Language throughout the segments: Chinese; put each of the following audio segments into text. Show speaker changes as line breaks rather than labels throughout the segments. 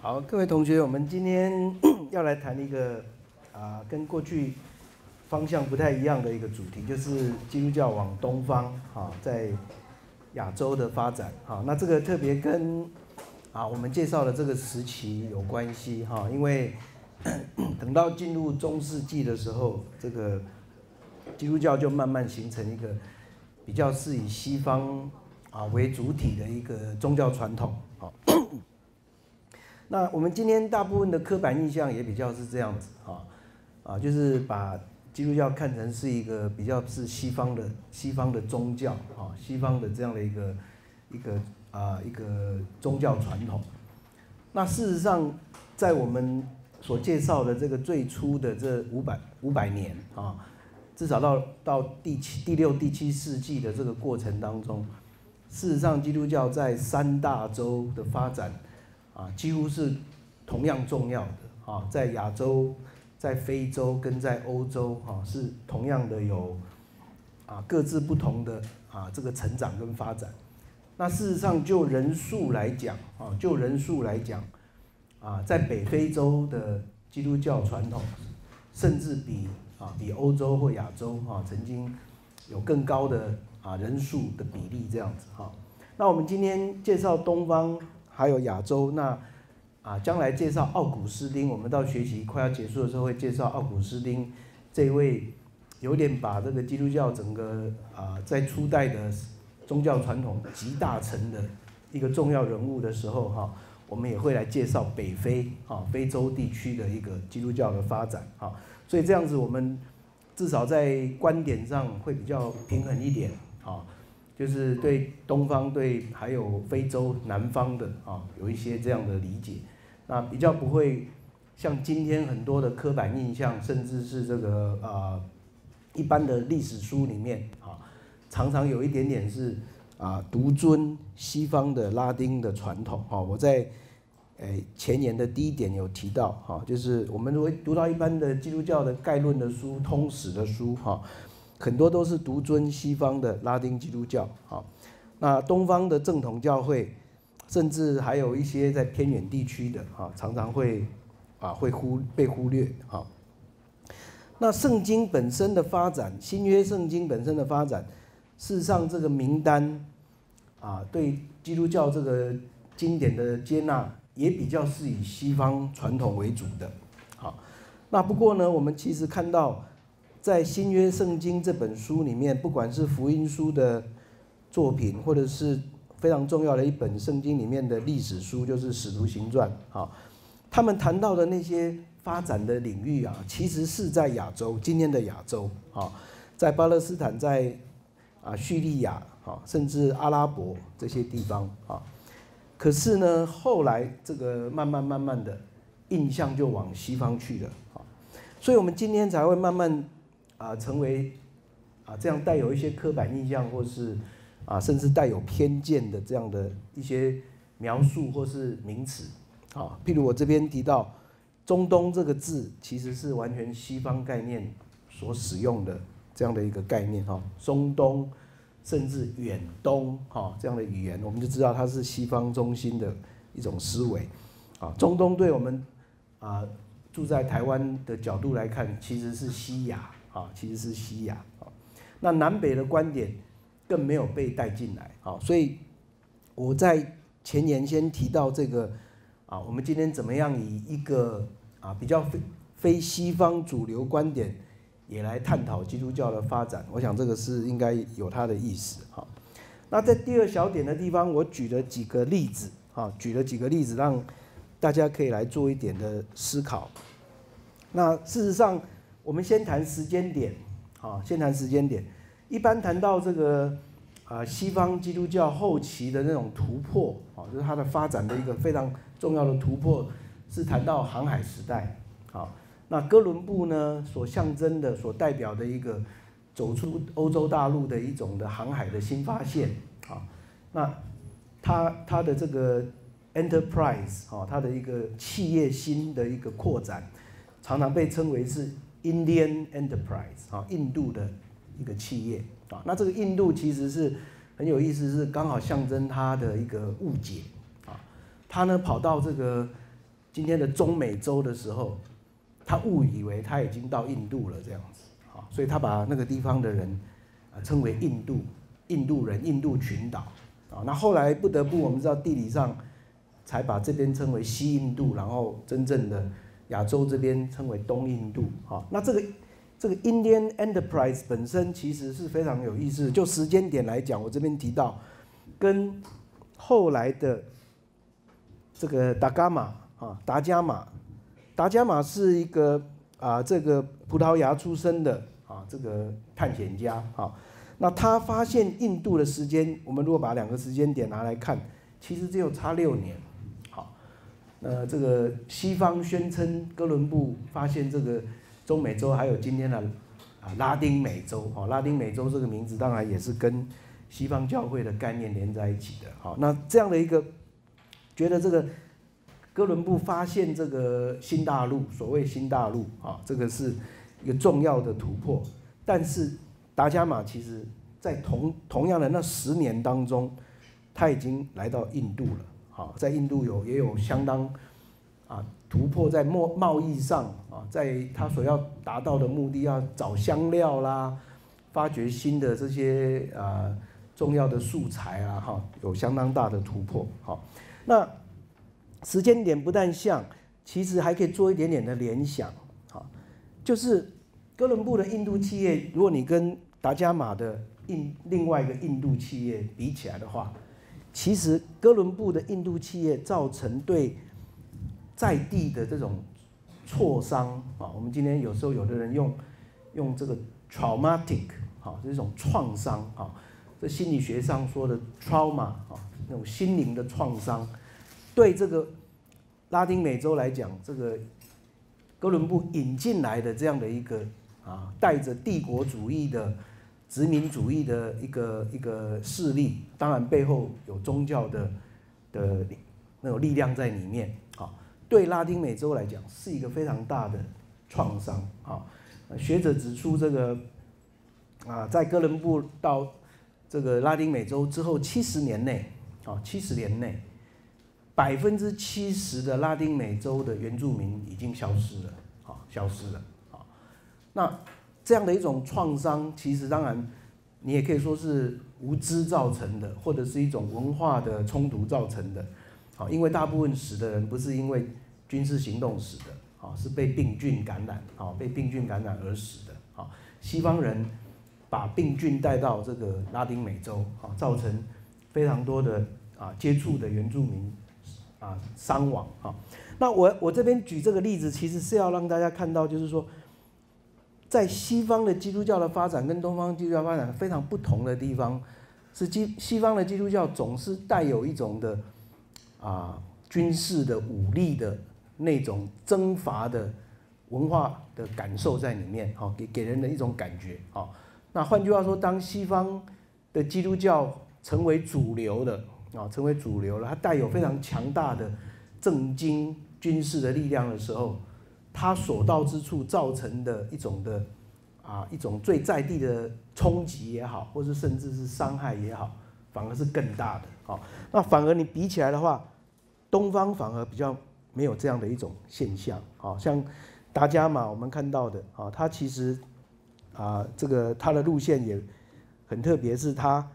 好，各位同学，我们今天 要来谈一个啊，跟过去方向不太一样的一个主题，就是基督教往东方啊，在亚洲的发展。啊，那这个特别跟啊我们介绍的这个时期有关系哈，因为 等到进入中世纪的时候，这个基督教就慢慢形成一个比较是以西方啊为主体的一个宗教传统。啊。那我们今天大部分的刻板印象也比较是这样子啊，啊，就是把基督教看成是一个比较是西方的西方的宗教啊，西方的这样的一个一个啊一个宗教传统。那事实上，在我们所介绍的这个最初的这五百五百年啊，至少到到第七第六第七世纪的这个过程当中，事实上基督教在三大洲的发展。啊，几乎是同样重要的啊，在亚洲、在非洲跟在欧洲啊，是同样的有啊各自不同的啊这个成长跟发展。那事实上就人数来讲啊，就人数来讲啊，在北非洲的基督教传统，甚至比啊比欧洲或亚洲啊曾经有更高的啊人数的比例这样子哈。那我们今天介绍东方。还有亚洲，那啊，将来介绍奥古斯丁，我们到学习快要结束的时候会介绍奥古斯丁这位有点把这个基督教整个啊在初代的宗教传统集大成的一个重要人物的时候哈，我们也会来介绍北非啊非洲地区的一个基督教的发展啊，所以这样子我们至少在观点上会比较平衡一点啊。就是对东方对还有非洲南方的啊有一些这样的理解，那比较不会像今天很多的刻板印象，甚至是这个啊一般的历史书里面啊，常常有一点点是啊独尊西方的拉丁的传统哈。我在诶前言的第一点有提到哈，就是我们如果读到一般的基督教的概论的书、通史的书哈。很多都是独尊西方的拉丁基督教，啊，那东方的正统教会，甚至还有一些在偏远地区的，啊，常常会，啊，会忽被忽略，啊。那圣经本身的发展，新约圣经本身的发展，事实上这个名单，啊，对基督教这个经典的接纳，也比较是以西方传统为主的，好，那不过呢，我们其实看到。在新约圣经这本书里面，不管是福音书的作品，或者是非常重要的一本圣经里面的历史书，就是使徒行传。啊，他们谈到的那些发展的领域啊，其实是在亚洲，今天的亚洲。啊，在巴勒斯坦，在啊叙利亚啊，甚至阿拉伯这些地方。啊，可是呢，后来这个慢慢慢慢的印象就往西方去了。啊，所以我们今天才会慢慢。啊，成为啊这样带有一些刻板印象，或是啊甚至带有偏见的这样的一些描述或是名词啊，譬如我这边提到“中东”这个字，其实是完全西方概念所使用的这样的一个概念哈，中东甚至远东哈这样的语言，我们就知道它是西方中心的一种思维啊。中东对我们啊住在台湾的角度来看，其实是西亚。啊，其实是西亚啊，那南北的观点更没有被带进来啊，所以我在前言先提到这个啊，我们今天怎么样以一个啊比较非非西方主流观点也来探讨基督教的发展，我想这个是应该有它的意思哈。那在第二小点的地方，我举了几个例子啊，举了几个例子让大家可以来做一点的思考。那事实上。我们先谈时间点，啊，先谈时间点。一般谈到这个啊，西方基督教后期的那种突破，啊，就是它的发展的一个非常重要的突破，是谈到航海时代，啊，那哥伦布呢所象征的、所代表的一个走出欧洲大陆的一种的航海的新发现啊。那它它的这个 enterprise 啊，它的一个企业新的一个扩展，常常被称为是 Indian enterprise 啊，印度的一个企业啊。那这个印度其实是很有意思，是刚好象征它的一个误解啊。他呢跑到这个今天的中美洲的时候，他误以为他已经到印度了这样子啊，所以他把那个地方的人啊称为印度印度人、印度群岛啊。那后来不得不我们知道地理上才把这边称为西印度，然后真正的亚洲这边称为东印度啊。那这个这个 Indian Enterprise 本身其实是非常有意思，就时间点来讲，我这边提到跟后来的。这个达伽马啊，达伽马，达伽马是一个啊，这个葡萄牙出生的啊，这个探险家啊。那他发现印度的时间，我们如果把两个时间点拿来看，其实只有差六年。好，那这个西方宣称哥伦布发现这个中美洲，还有今天的啊拉丁美洲啊，拉丁美洲这个名字当然也是跟西方教会的概念连在一起的。好，那这样的一个。觉得这个哥伦布发现这个新大陆，所谓新大陆啊，这个是一个重要的突破。但是达伽马其实在同同样的那十年当中，他已经来到印度了。好，在印度有也有相当啊突破，在贸贸易上啊，在他所要达到的目的，要找香料啦，发掘新的这些啊重要的素材啊，哈，有相当大的突破。好。那时间点不但像，其实还可以做一点点的联想，好，就是哥伦布的印度企业，如果你跟达伽马的印另外一个印度企业比起来的话，其实哥伦布的印度企业造成对在地的这种挫伤啊，我们今天有时候有的人用用这个 traumatic 啊，这种创伤啊，这心理学上说的 trauma 啊。那种心灵的创伤，对这个拉丁美洲来讲，这个哥伦布引进来的这样的一个啊，带着帝国主义的殖民主义的一个一个势力，当然背后有宗教的的那种力量在里面。对拉丁美洲来讲，是一个非常大的创伤啊。学者指出，这个啊，在哥伦布到这个拉丁美洲之后七十年内。啊，七十年内，百分之七十的拉丁美洲的原住民已经消失了，啊，消失了，啊，那这样的一种创伤，其实当然你也可以说是无知造成的，或者是一种文化的冲突造成的，啊，因为大部分死的人不是因为军事行动死的，啊，是被病菌感染，啊，被病菌感染而死的，啊，西方人把病菌带到这个拉丁美洲，啊，造成。非常多的啊接触的原住民啊伤亡啊，那我我这边举这个例子，其实是要让大家看到，就是说，在西方的基督教的发展跟东方基督教发展非常不同的地方，是基西方的基督教总是带有一种的啊军事的武力的那种征伐的文化的感受在里面，好给给人的一种感觉好。那换句话说，当西方的基督教成为主流的啊，成为主流了。它带有非常强大的政经军事的力量的时候，它所到之处造成的一种的啊一种最在地的冲击也好，或是甚至是伤害也好，反而是更大的啊。那反而你比起来的话，东方反而比较没有这样的一种现象啊。像达伽马我们看到的啊，它其实啊这个它的路线也很特别，是它。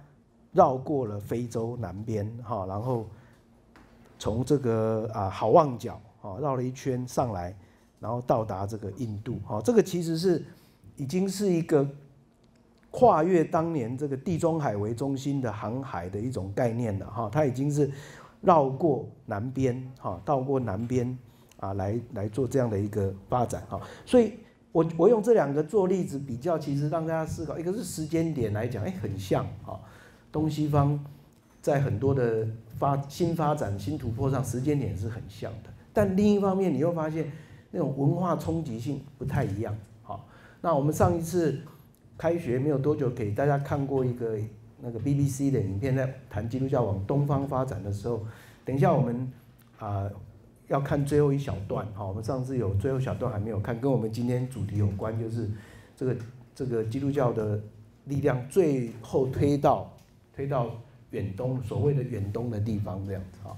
绕过了非洲南边，哈，然后从这个啊好望角，啊绕了一圈上来，然后到达这个印度，哈，这个其实是已经是一个跨越当年这个地中海为中心的航海的一种概念了，哈，它已经是绕过南边，哈，绕过南边啊来来做这样的一个发展，哈，所以我我用这两个做例子比较，其实让大家思考，一个是时间点来讲，哎，很像，哈。东西方在很多的发新发展、新突破上，时间点是很像的。但另一方面，你又发现那种文化冲击性不太一样。好，那我们上一次开学没有多久，给大家看过一个那个 BBC 的影片，在谈基督教往东方发展的时候，等一下我们啊要看最后一小段哈，我们上次有最后小段还没有看，跟我们今天主题有关，就是这个这个基督教的力量最后推到推到远东，所谓的远东的地方这样子啊。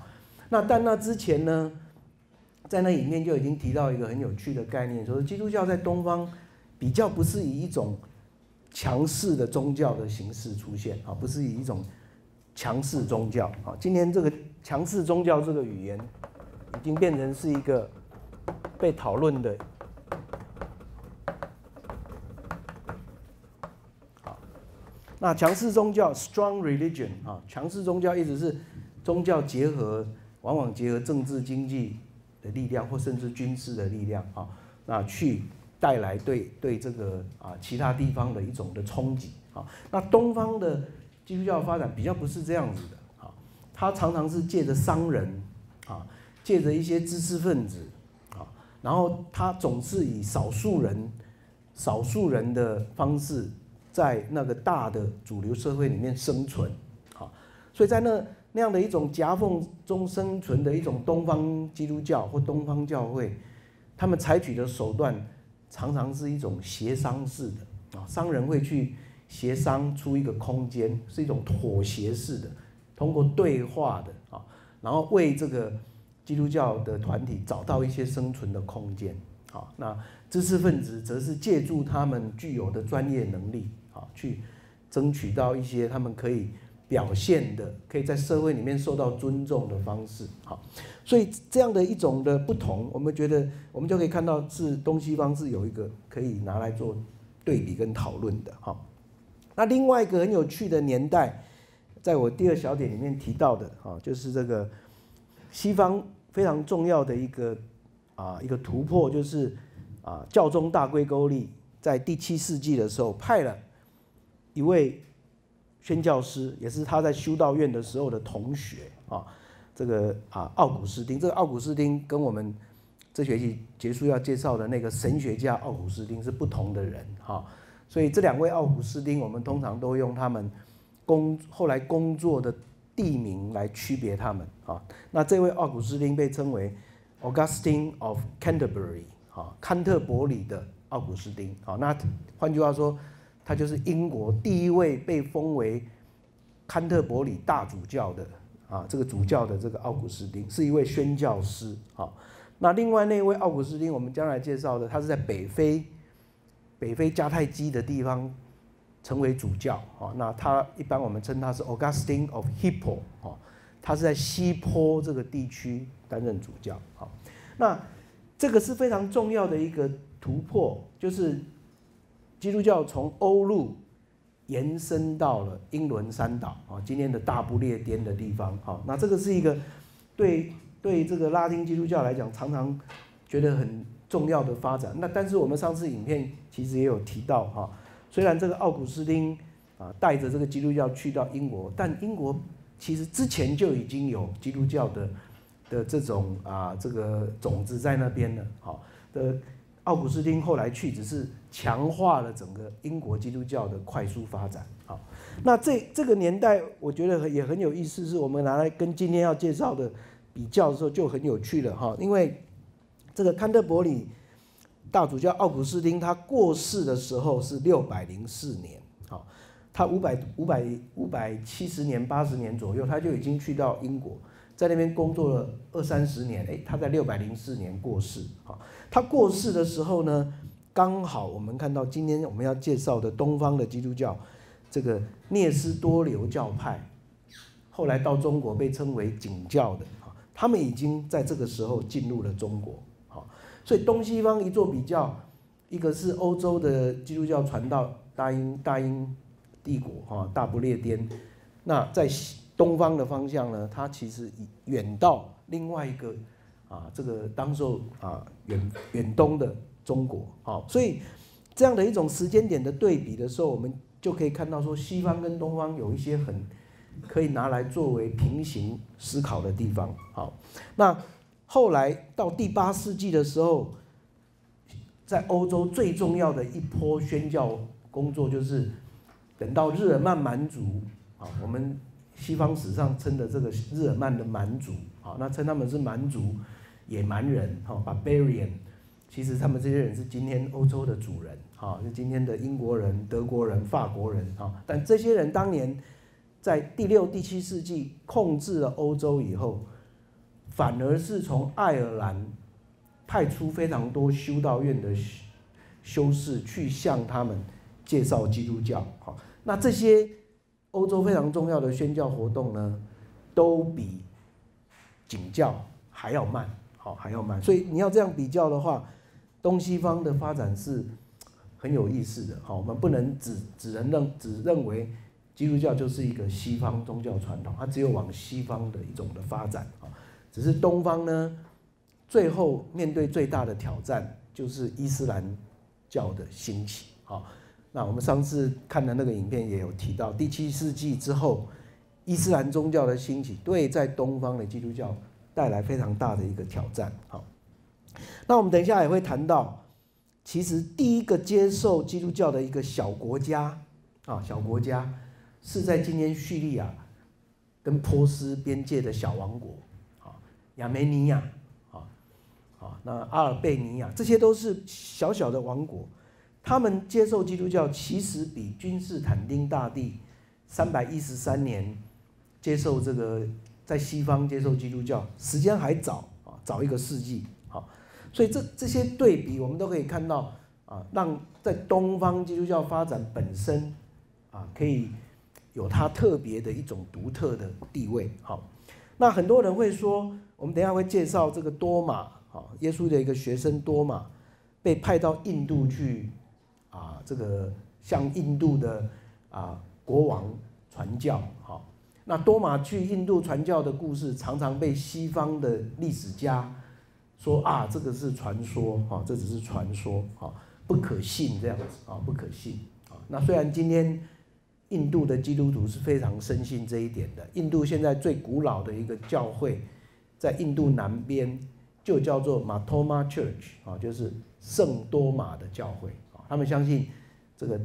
那但那之前呢，在那里面就已经提到一个很有趣的概念，说基督教在东方比较不是以一种强势的宗教的形式出现啊，不是以一种强势宗教啊。今天这个强势宗教这个语言已经变成是一个被讨论的。好，那强势宗教 （strong religion） 啊，强势宗教一直是宗教结合，往往结合政治经济的力量或甚至军事的力量啊，那去。带来对对这个啊其他地方的一种的冲击啊，那东方的基督教发展比较不是这样子的啊，它常常是借着商人啊，借着一些知识分子啊，然后它总是以少数人少数人的方式在那个大的主流社会里面生存啊，所以在那那样的一种夹缝中生存的一种东方基督教或东方教会，他们采取的手段。常常是一种协商式的啊，商人会去协商出一个空间，是一种妥协式的，通过对话的啊，然后为这个基督教的团体找到一些生存的空间啊。那知识分子则是借助他们具有的专业能力啊，去争取到一些他们可以。表现的可以在社会里面受到尊重的方式，好，所以这样的一种的不同，我们觉得我们就可以看到是东西方是有一个可以拿来做对比跟讨论的，好。那另外一个很有趣的年代，在我第二小点里面提到的，哈，就是这个西方非常重要的一个啊一个突破，就是啊教宗大归勾利在第七世纪的时候派了一位。宣教师也是他在修道院的时候的同学啊，这个啊奥古斯丁，这个奥古斯丁跟我们这学期结束要介绍的那个神学家奥古斯丁是不同的人哈，所以这两位奥古斯丁，我们通常都用他们工后来工作的地名来区别他们啊。那这位奥古斯丁被称为 Augustine of Canterbury 啊，坎特伯里的奥古斯丁啊。那换句话说。他就是英国第一位被封为坎特伯里大主教的啊，这个主教的这个奥古斯丁是一位宣教师啊。那另外那位奥古斯丁，我们将来介绍的，他是在北非北非迦太基的地方成为主教啊。那他一般我们称他是 Augustine of Hippo 啊，他是在西坡这个地区担任主教啊。那这个是非常重要的一个突破，就是。基督教从欧陆延伸到了英伦三岛啊，今天的大不列颠的地方啊，那这个是一个对对这个拉丁基督教来讲常常觉得很重要的发展。那但是我们上次影片其实也有提到哈，虽然这个奥古斯丁啊带着这个基督教去到英国，但英国其实之前就已经有基督教的的这种啊这个种子在那边了，好的。奥古斯丁后来去，只是强化了整个英国基督教的快速发展。好，那这这个年代，我觉得也很有意思，是我们拿来跟今天要介绍的比较的时候，就很有趣了哈。因为这个坎特伯里大主教奥古斯丁他过世的时候是六百零四年，好，他五百五百五百七十年八十年左右，他就已经去到英国。在那边工作了二三十年，哎，他在六百零四年过世。好，他过世的时候呢，刚好我们看到今天我们要介绍的东方的基督教，这个聂斯多流教派，后来到中国被称为景教的，啊，他们已经在这个时候进入了中国。好，所以东西方一做比较，一个是欧洲的基督教传到大英大英帝国，哈，大不列颠，那在西。东方的方向呢，它其实远到另外一个啊，这个当时候啊远远东的中国，好，所以这样的一种时间点的对比的时候，我们就可以看到说，西方跟东方有一些很可以拿来作为平行思考的地方，好，那后来到第八世纪的时候，在欧洲最重要的一波宣教工作就是等到日耳曼蛮族。啊，我们西方史上称的这个日耳曼的蛮族。啊，那称他们是蛮族野蛮人。哈，barbarian。其实他们这些人是今天欧洲的主人啊，是今天的英国人、德国人、法国人啊。但这些人当年在第六、第七世纪控制了欧洲以后，反而是从爱尔兰派出非常多修道院的修士去向他们介绍基督教。好，那这些欧洲非常重要的宣教活动呢，都比景教还要慢，好还要慢。所以你要这样比较的话，东西方的发展是很有意思的。好，我们不能只只能认只认为基督教就是一个西方宗教传统，它只有往西方的一种的发展啊。只是东方呢，最后面对最大的挑战就是伊斯兰教的兴起。好，那我们上次看的那个影片也有提到，第七世纪之后，伊斯兰宗教的兴起对在东方的基督教带来非常大的一个挑战。好，那我们等一下也会谈到，其实第一个接受基督教的一个小国家啊，小国家是在今天叙利亚跟波斯边界的小王国啊。亚美尼亚，啊，啊，那阿尔贝尼亚，这些都是小小的王国，他们接受基督教其实比君士坦丁大帝三百一十三年接受这个在西方接受基督教时间还早啊，早一个世纪，所以这这些对比我们都可以看到啊，让在东方基督教发展本身啊，可以有它特别的一种独特的地位，好。那很多人会说，我们等下会介绍这个多马，啊，耶稣的一个学生多马，被派到印度去，啊，这个向印度的啊国王传教，好，那多马去印度传教的故事，常常被西方的历史家说啊，这个是传说，哈，这只是传说，哈，不可信这样子，啊，不可信，啊，那虽然今天。印度的基督徒是非常深信这一点的。印度现在最古老的一个教会，在印度南边就叫做马托马 Church 啊，就是圣多马的教会啊。他们相信这个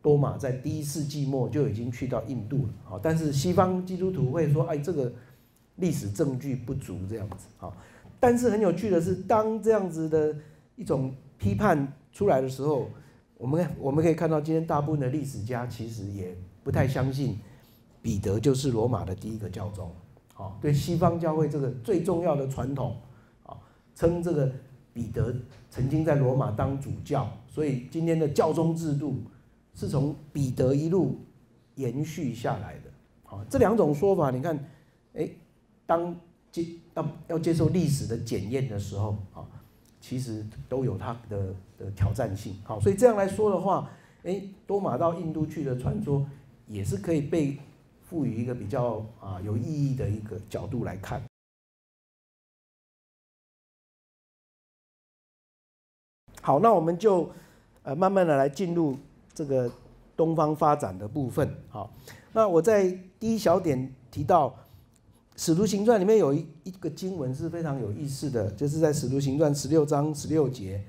多马在第一世纪末就已经去到印度了啊。但是西方基督徒会说，哎，这个历史证据不足这样子啊。但是很有趣的是，当这样子的一种批判出来的时候。我们我们可以看到，今天大部分的历史家其实也不太相信彼得就是罗马的第一个教宗。好，对西方教会这个最重要的传统，啊，称这个彼得曾经在罗马当主教，所以今天的教宗制度是从彼得一路延续下来的。好，这两种说法，你看，哎，当今要要接受历史的检验的时候，啊。其实都有它的的挑战性，好，所以这样来说的话，哎，多马到印度去的传说也是可以被赋予一个比较啊有意义的一个角度来看。好，那我们就呃慢慢的来进入这个东方发展的部分。好，那我在第一小点提到。《使徒行传》里面有一一个经文是非常有意思的，就是在《使徒行传》十六章十六节，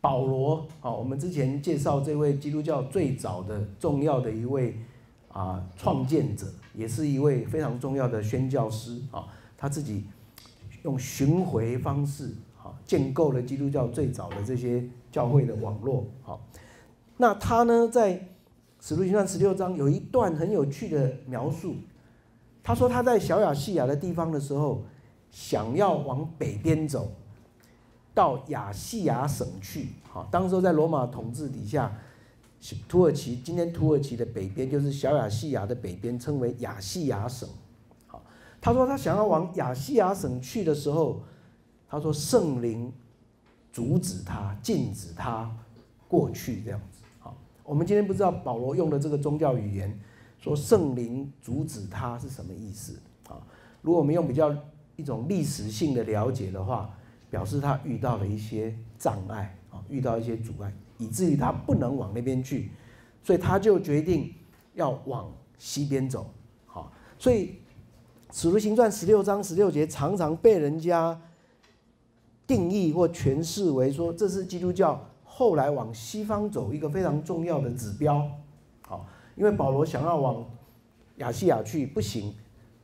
保罗，好，我们之前介绍这位基督教最早的重要的一位啊创建者，也是一位非常重要的宣教师啊，他自己用巡回方式啊建构了基督教最早的这些教会的网络，好，那他呢在《使徒行传》十六章有一段很有趣的描述。他说他在小亚细亚的地方的时候，想要往北边走，到亚细亚省去。好，当时在罗马统治底下，土耳其今天土耳其的北边就是小亚细亚的北边，称为亚细亚省。好，他说他想要往亚细亚省去的时候，他说圣灵阻止他，禁止他过去这样子。好，我们今天不知道保罗用的这个宗教语言。说圣灵阻止他是什么意思啊？如果我们用比较一种历史性的了解的话，表示他遇到了一些障碍啊，遇到一些阻碍，以至于他不能往那边去，所以他就决定要往西边走。好，所以《使徒行传》十六章十六节常常被人家定义或诠释为说，这是基督教后来往西方走一个非常重要的指标。因为保罗想要往亚细亚去不行，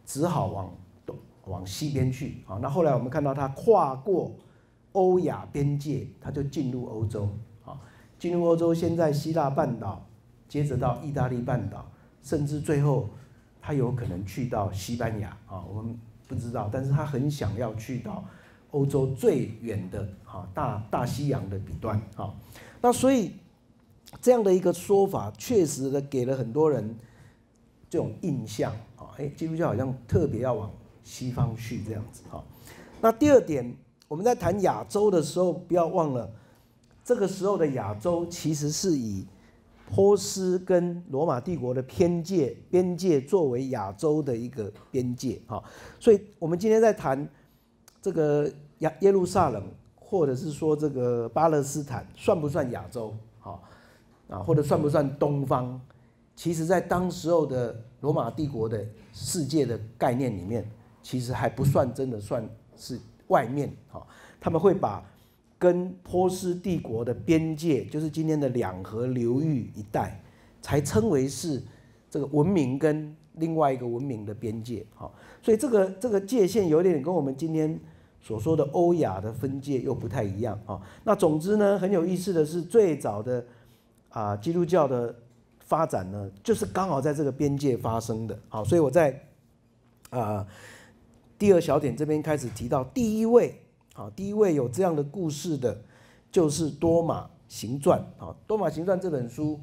只好往东往西边去。好，那后来我们看到他跨过欧亚边界，他就进入欧洲。好，进入欧洲，先在希腊半岛，接着到意大利半岛，甚至最后他有可能去到西班牙。啊，我们不知道，但是他很想要去到欧洲最远的哈大大西洋的彼端。好，那所以。这样的一个说法，确实的给了很多人这种印象啊，哎，基督教好像特别要往西方去这样子哈。那第二点，我们在谈亚洲的时候，不要忘了，这个时候的亚洲其实是以波斯跟罗马帝国的边界边界作为亚洲的一个边界哈。所以我们今天在谈这个亚耶路撒冷，或者是说这个巴勒斯坦，算不算亚洲？哈啊，或者算不算东方？其实，在当时候的罗马帝国的世界的概念里面，其实还不算真的算是外面。哈，他们会把跟波斯帝国的边界，就是今天的两河流域一带，才称为是这个文明跟另外一个文明的边界。哈，所以这个这个界限有点跟我们今天所说的欧亚的分界又不太一样。啊，那总之呢，很有意思的是，最早的。啊，基督教的发展呢，就是刚好在这个边界发生的。好，所以我在啊第二小点这边开始提到第一位，啊，第一位有这样的故事的，就是多马行传。啊，多马行传这本书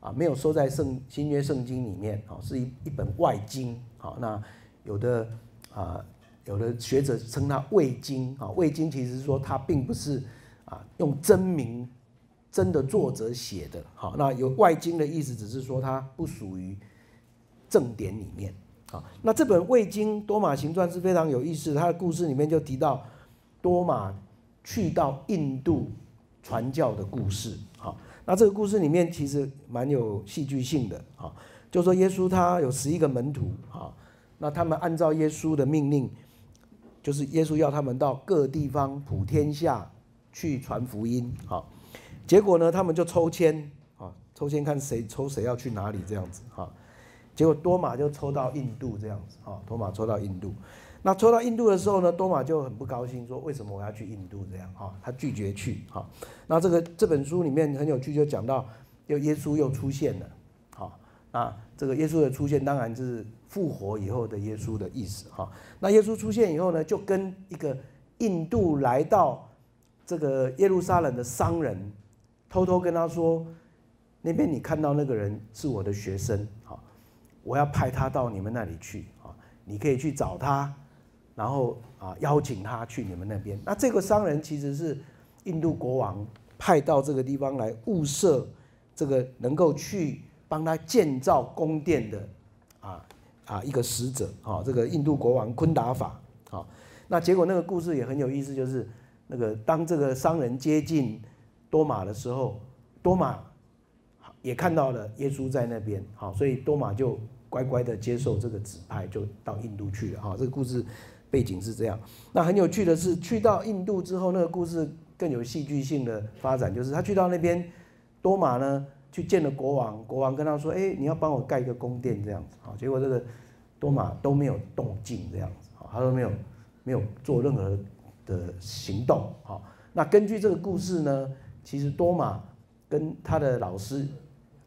啊，没有收在圣新约圣经里面，啊，是一一本外经。好，那有的啊，有的学者称它未经。啊，未经其实说它并不是啊用真名。真的作者写的，好，那有外经的意思，只是说它不属于正典里面，好，那这本《魏经多马行传》是非常有意思，它的故事里面就提到多马去到印度传教的故事，好，那这个故事里面其实蛮有戏剧性的，好，就说耶稣他有十一个门徒，好，那他们按照耶稣的命令，就是耶稣要他们到各地方普天下去传福音，好。结果呢，他们就抽签啊，抽签看谁抽谁要去哪里这样子哈。结果多马就抽到印度这样子哈，多马抽到印度。那抽到印度的时候呢，多马就很不高兴，说为什么我要去印度这样哈？他拒绝去哈。那这个这本书里面很有趣，就讲到又耶稣又出现了，啊，那这个耶稣的出现当然是复活以后的耶稣的意思哈。那耶稣出现以后呢，就跟一个印度来到这个耶路撒冷的商人。偷偷跟他说，那边你看到那个人是我的学生，好，我要派他到你们那里去，啊，你可以去找他，然后啊邀请他去你们那边。那这个商人其实是印度国王派到这个地方来物色这个能够去帮他建造宫殿的啊啊一个使者，啊，这个印度国王昆达法，啊，那结果那个故事也很有意思，就是那个当这个商人接近。多马的时候，多马也看到了耶稣在那边，好，所以多马就乖乖的接受这个指派，就到印度去了。哈，这个故事背景是这样。那很有趣的是，去到印度之后，那个故事更有戏剧性的发展，就是他去到那边，多马呢去见了国王，国王跟他说：“哎，你要帮我盖一个宫殿，这样子。”好，结果这个多马都没有动静，这样子，好，他都没有没有做任何的行动。好，那根据这个故事呢？其实多马跟他的老师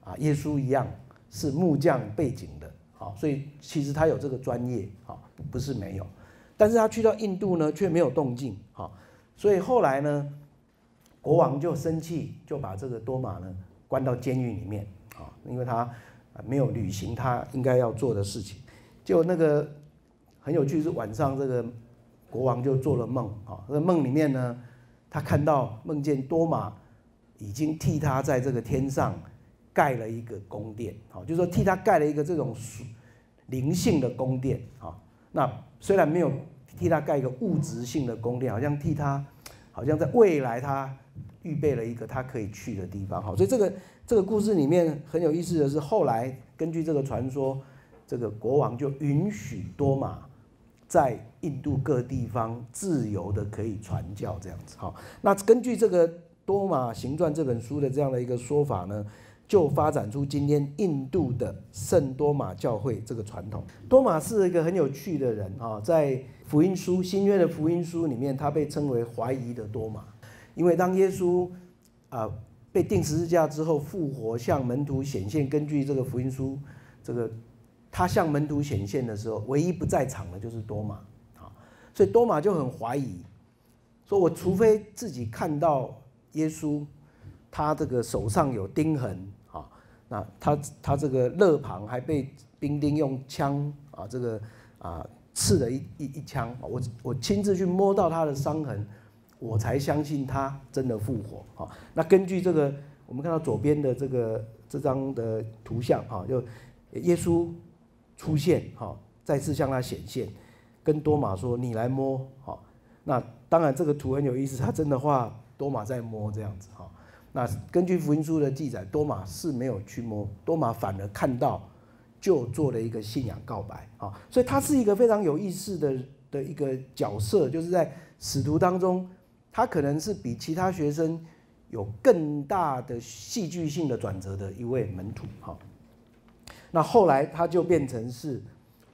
啊耶稣一样是木匠背景的，好，所以其实他有这个专业，好，不是没有。但是他去到印度呢，却没有动静，好，所以后来呢，国王就生气，就把这个多马呢关到监狱里面，啊，因为他没有履行他应该要做的事情。就那个很有趣是晚上这个国王就做了梦，啊，那梦里面呢，他看到梦见多马。已经替他在这个天上盖了一个宫殿，好，就是说替他盖了一个这种灵性的宫殿，好，那虽然没有替他盖一个物质性的宫殿，好像替他，好像在未来他预备了一个他可以去的地方，好，所以这个这个故事里面很有意思的是，后来根据这个传说，这个国王就允许多马在印度各地方自由的可以传教这样子，好，那根据这个。多马行传》这本书的这样的一个说法呢，就发展出今天印度的圣多马教会这个传统。多马是一个很有趣的人啊，在福音书新约的福音书里面，他被称为怀疑的多马，因为当耶稣啊被钉十字架之后复活，向门徒显现，根据这个福音书这个他向门徒显现的时候，唯一不在场的就是多马啊，所以多马就很怀疑。说我除非自己看到耶稣，他这个手上有钉痕啊，那他他这个肋旁还被兵丁用枪啊这个啊刺了一一一枪，我我亲自去摸到他的伤痕，我才相信他真的复活啊。那根据这个我们看到左边的这个这张的图像啊，就耶稣出现哈，再次向他显现，跟多马说你来摸好。那当然，这个图很有意思，他真的画多马在摸这样子哈。那根据福音书的记载，多马是没有去摸，多马反而看到，就做了一个信仰告白啊。所以他是一个非常有意思的的一个角色，就是在使徒当中，他可能是比其他学生有更大的戏剧性的转折的一位门徒哈。那后来他就变成是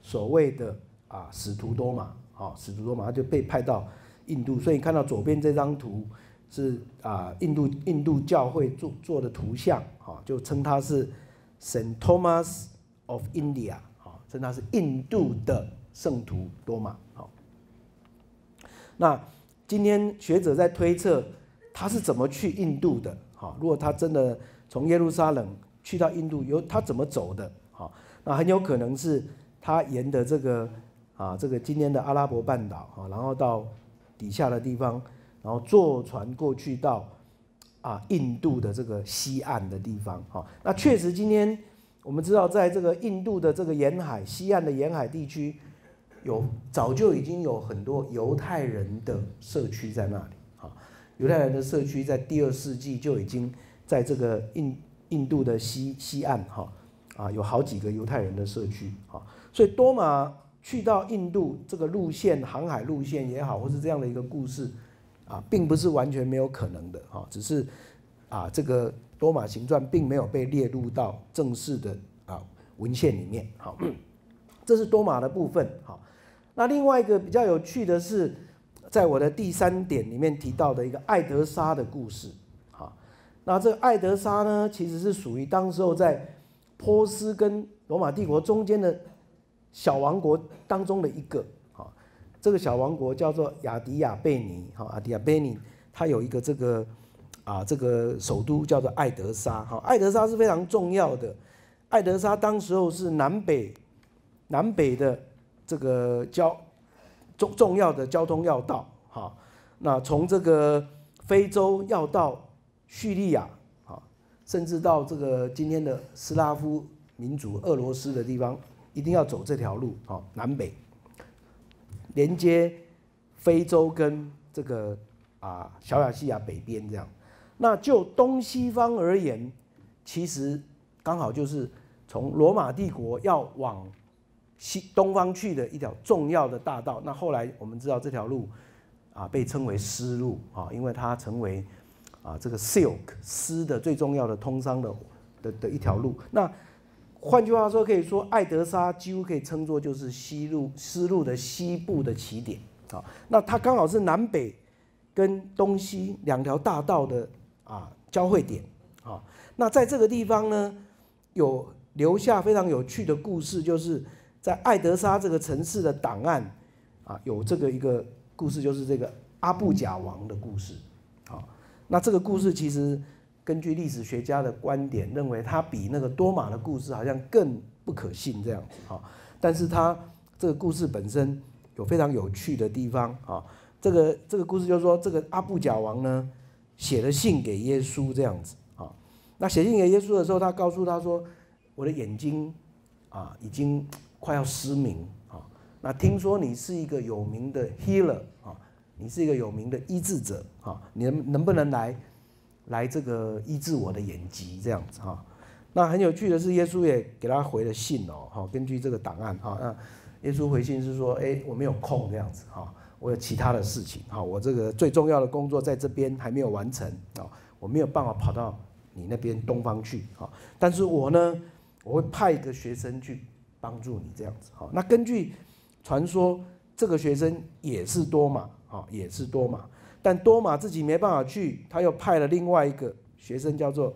所谓的啊使徒多马啊，使徒多马他就被派到。印度，所以看到左边这张图是啊，印度印度教会做做的图像，哈，就称它是 Saint Thomas of India，哈，称它是印度的圣徒多玛，好。那今天学者在推测他是怎么去印度的，哈，如果他真的从耶路撒冷去到印度，由他怎么走的，哈，那很有可能是他沿的这个啊，这个今天的阿拉伯半岛，哈，然后到。底下的地方，然后坐船过去到啊印度的这个西岸的地方，哈，那确实今天我们知道，在这个印度的这个沿海西岸的沿海地区，有早就已经有很多犹太人的社区在那里，哈，犹太人的社区在第二世纪就已经在这个印印度的西西岸，哈，啊有好几个犹太人的社区，哈，所以多马。去到印度这个路线，航海路线也好，或是这样的一个故事，啊，并不是完全没有可能的哈，只是啊，这个多马行传并没有被列入到正式的啊文献里面。好，这是多马的部分。好，那另外一个比较有趣的是，在我的第三点里面提到的一个爱德莎的故事。好，那这个爱德莎呢，其实是属于当时候在波斯跟罗马帝国中间的。小王国当中的一个，这个小王国叫做亚迪亚贝尼，哈，亚迪亚贝尼，它有一个这个，啊，这个首都叫做爱德莎，哈，爱德莎是非常重要的，爱德莎当时候是南北，南北的这个交重重要的交通要道，哈，那从这个非洲要到叙利亚，啊，甚至到这个今天的斯拉夫民族俄罗斯的地方。一定要走这条路，好，南北连接非洲跟这个啊小亚细亚北边这样。那就东西方而言，其实刚好就是从罗马帝国要往西东方去的一条重要的大道。那后来我们知道这条路啊被称为丝路啊，因为它成为啊这个 silk 丝的最重要的通商的的的一条路。那换句话说，可以说爱德莎几乎可以称作就是西路丝路的西部的起点啊。那它刚好是南北跟东西两条大道的啊交汇点啊。那在这个地方呢，有留下非常有趣的故事，就是在爱德莎这个城市的档案啊，有这个一个故事，就是这个阿布贾王的故事啊。那这个故事其实。根据历史学家的观点，认为他比那个多马的故事好像更不可信这样子哈。但是他这个故事本身有非常有趣的地方啊。这个这个故事就是说，这个阿布贾王呢写了信给耶稣这样子啊。那写信给耶稣的时候，他告诉他说：“我的眼睛啊已经快要失明啊。那听说你是一个有名的 healer 啊，你是一个有名的医治者啊，你能能不能来？”来这个医治我的眼疾这样子哈，那很有趣的是，耶稣也给他回了信哦，哈，根据这个档案哈，那耶稣回信是说，哎，我没有空这样子哈，我有其他的事情，哈，我这个最重要的工作在这边还没有完成，啊，我没有办法跑到你那边东方去，哈，但是我呢，我会派一个学生去帮助你这样子，哈，那根据传说，这个学生也是多马，啊，也是多马，但多马自己没办法去，他又派了另外一个学生叫做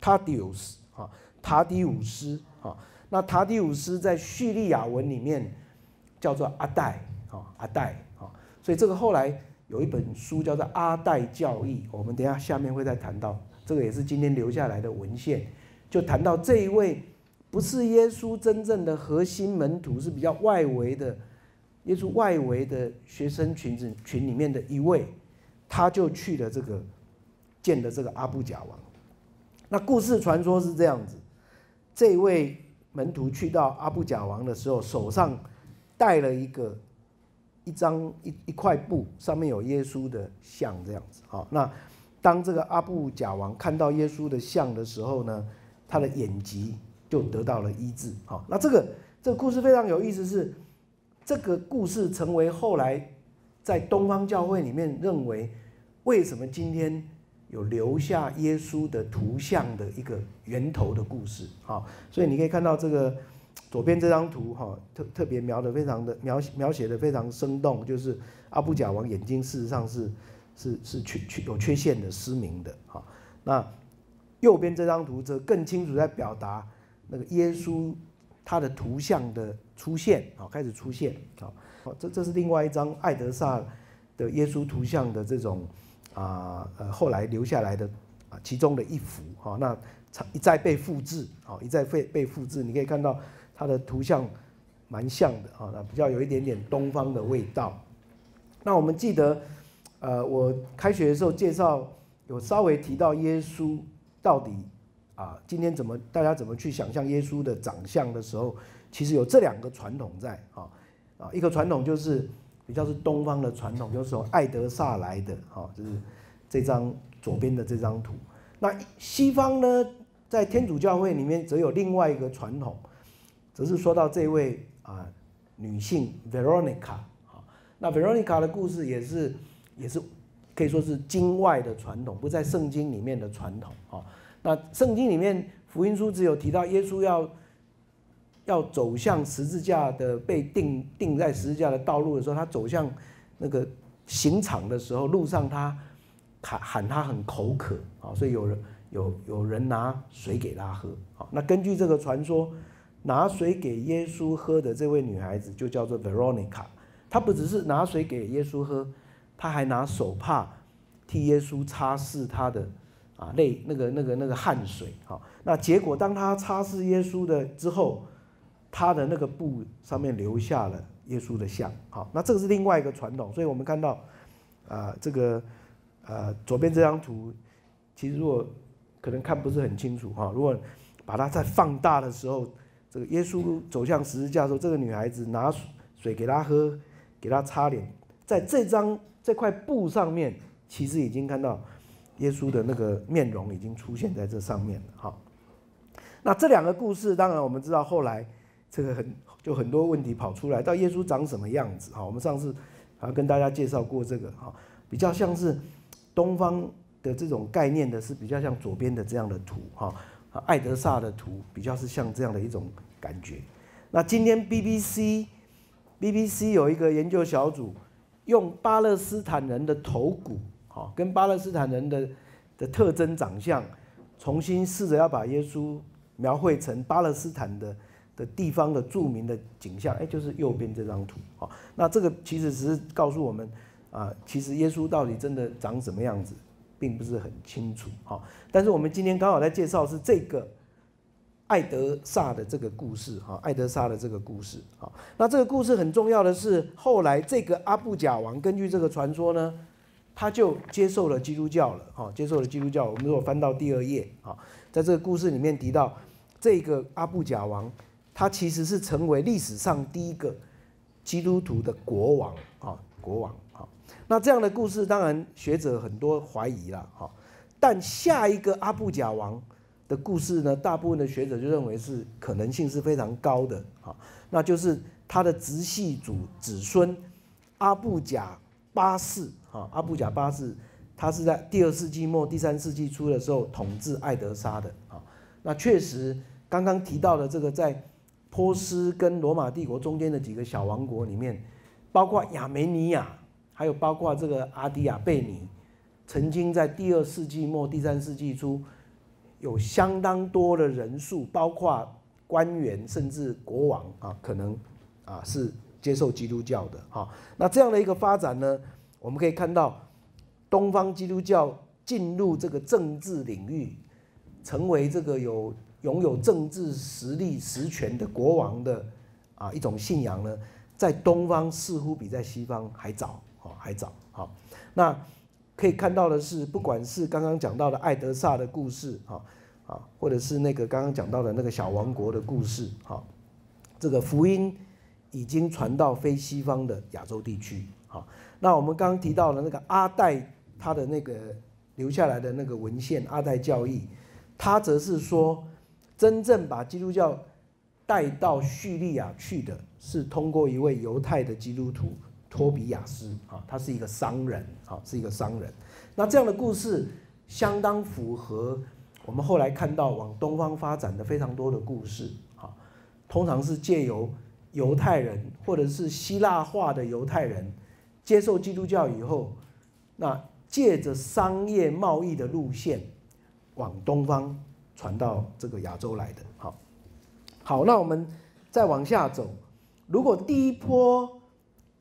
塔迪乌斯，啊，塔迪乌斯，啊。那塔迪乌斯在叙利亚文里面叫做阿代，啊阿代，啊，所以这个后来有一本书叫做《阿代教义》，我们等下下面会再谈到，这个也是今天留下来的文献，就谈到这一位不是耶稣真正的核心门徒，是比较外围的，耶稣外围的学生群子群里面的一位，他就去了这个见了这个阿布贾王。那故事传说是这样子，这位。门徒去到阿布贾王的时候，手上带了一个一张一一块布，上面有耶稣的像，这样子。好，那当这个阿布贾王看到耶稣的像的时候呢，他的眼疾就得到了医治。好，那这个这个故事非常有意思，是这个故事成为后来在东方教会里面认为为什么今天。有留下耶稣的图像的一个源头的故事，哈，所以你可以看到这个左边这张图，哈，特特别描的非常的描描写的非常生动，就是阿布贾王眼睛事实上是是是缺缺有缺陷的失明的，哈，那右边这张图则更清楚在表达那个耶稣他的图像的出现，啊，开始出现，好，好，这这是另外一张艾德萨的耶稣图像的这种。啊，呃，后来留下来的啊，其中的一幅哈，那一再被复制，啊，一再被被复制，你可以看到它的图像蛮像的啊，那比较有一点点东方的味道。那我们记得，呃，我开学的时候介绍有稍微提到耶稣到底啊，今天怎么大家怎么去想象耶稣的长相的时候，其实有这两个传统在啊啊，一个传统就是。比较是东方的传统，就是从爱德萨来的，哈，就是这张左边的这张图。那西方呢，在天主教会里面，则有另外一个传统，则是说到这位啊女性 Veronica，啊，那 Veronica 的故事也是也是可以说是经外的传统，不在圣经里面的传统，啊，那圣经里面福音书只有提到耶稣要。要走向十字架的被钉钉在十字架的道路的时候，他走向那个刑场的时候，路上他喊喊他很口渴啊，所以有人有有人拿水给他喝啊。那根据这个传说，拿水给耶稣喝的这位女孩子就叫做 Veronica。她不只是拿水给耶稣喝，她还拿手帕替耶稣擦拭他的啊泪那个那个那个汗水啊。那结果当他擦拭耶稣的之后，他的那个布上面留下了耶稣的像，好，那这个是另外一个传统，所以我们看到，啊，这个，呃，左边这张图，其实如果可能看不是很清楚哈，如果把它再放大的时候，这个耶稣走向十字架的时候，这个女孩子拿水给他喝，给他擦脸，在这张这块布上面，其实已经看到耶稣的那个面容已经出现在这上面了，好，那这两个故事，当然我们知道后来。这个很就很多问题跑出来，到耶稣长什么样子？哈，我们上次啊跟大家介绍过这个哈，比较像是东方的这种概念的，是比较像左边的这样的图哈，艾德萨的图比较是像这样的一种感觉。那今天 BBC BBC 有一个研究小组，用巴勒斯坦人的头骨，哈，跟巴勒斯坦人的的特征长相，重新试着要把耶稣描绘成巴勒斯坦的。的地方的著名的景象，哎，就是右边这张图啊。那这个其实只是告诉我们啊，其实耶稣到底真的长什么样子，并不是很清楚哈。但是我们今天刚好在介绍是这个爱德萨的这个故事哈，爱德萨的这个故事啊。那这个故事很重要的是，后来这个阿布贾王根据这个传说呢，他就接受了基督教了哈，接受了基督教。我们如果翻到第二页啊，在这个故事里面提到这个阿布贾王。他其实是成为历史上第一个基督徒的国王啊，国王啊。那这样的故事，当然学者很多怀疑了哈。但下一个阿布贾王的故事呢，大部分的学者就认为是可能性是非常高的啊。那就是他的直系祖子孙阿布贾八世，哈，阿布贾八世，他是在第二世纪末、第三世纪初的时候统治爱德沙的，啊，那确实刚刚提到的这个在波斯跟罗马帝国中间的几个小王国里面，包括亚美尼亚，还有包括这个阿迪亚贝尼，曾经在第二世纪末、第三世纪初，有相当多的人数，包括官员甚至国王啊，可能啊是。接受基督教的哈，那这样的一个发展呢，我们可以看到东方基督教进入这个政治领域，成为这个有拥有政治实力实权的国王的啊一种信仰呢，在东方似乎比在西方还早啊还早好，那可以看到的是，不管是刚刚讲到的艾德萨的故事哈啊，或者是那个刚刚讲到的那个小王国的故事哈，这个福音。已经传到非西方的亚洲地区，好，那我们刚刚提到了那个阿代他的那个留下来的那个文献《阿代教义》，他则是说，真正把基督教带到叙利亚去的是通过一位犹太的基督徒托比亚斯，啊，他是一个商人，啊，是一个商人。那这样的故事相当符合我们后来看到往东方发展的非常多的故事，啊，通常是借由。犹太人或者是希腊化的犹太人接受基督教以后，那借着商业贸易的路线往东方传到这个亚洲来的。好，好，那我们再往下走。如果第一波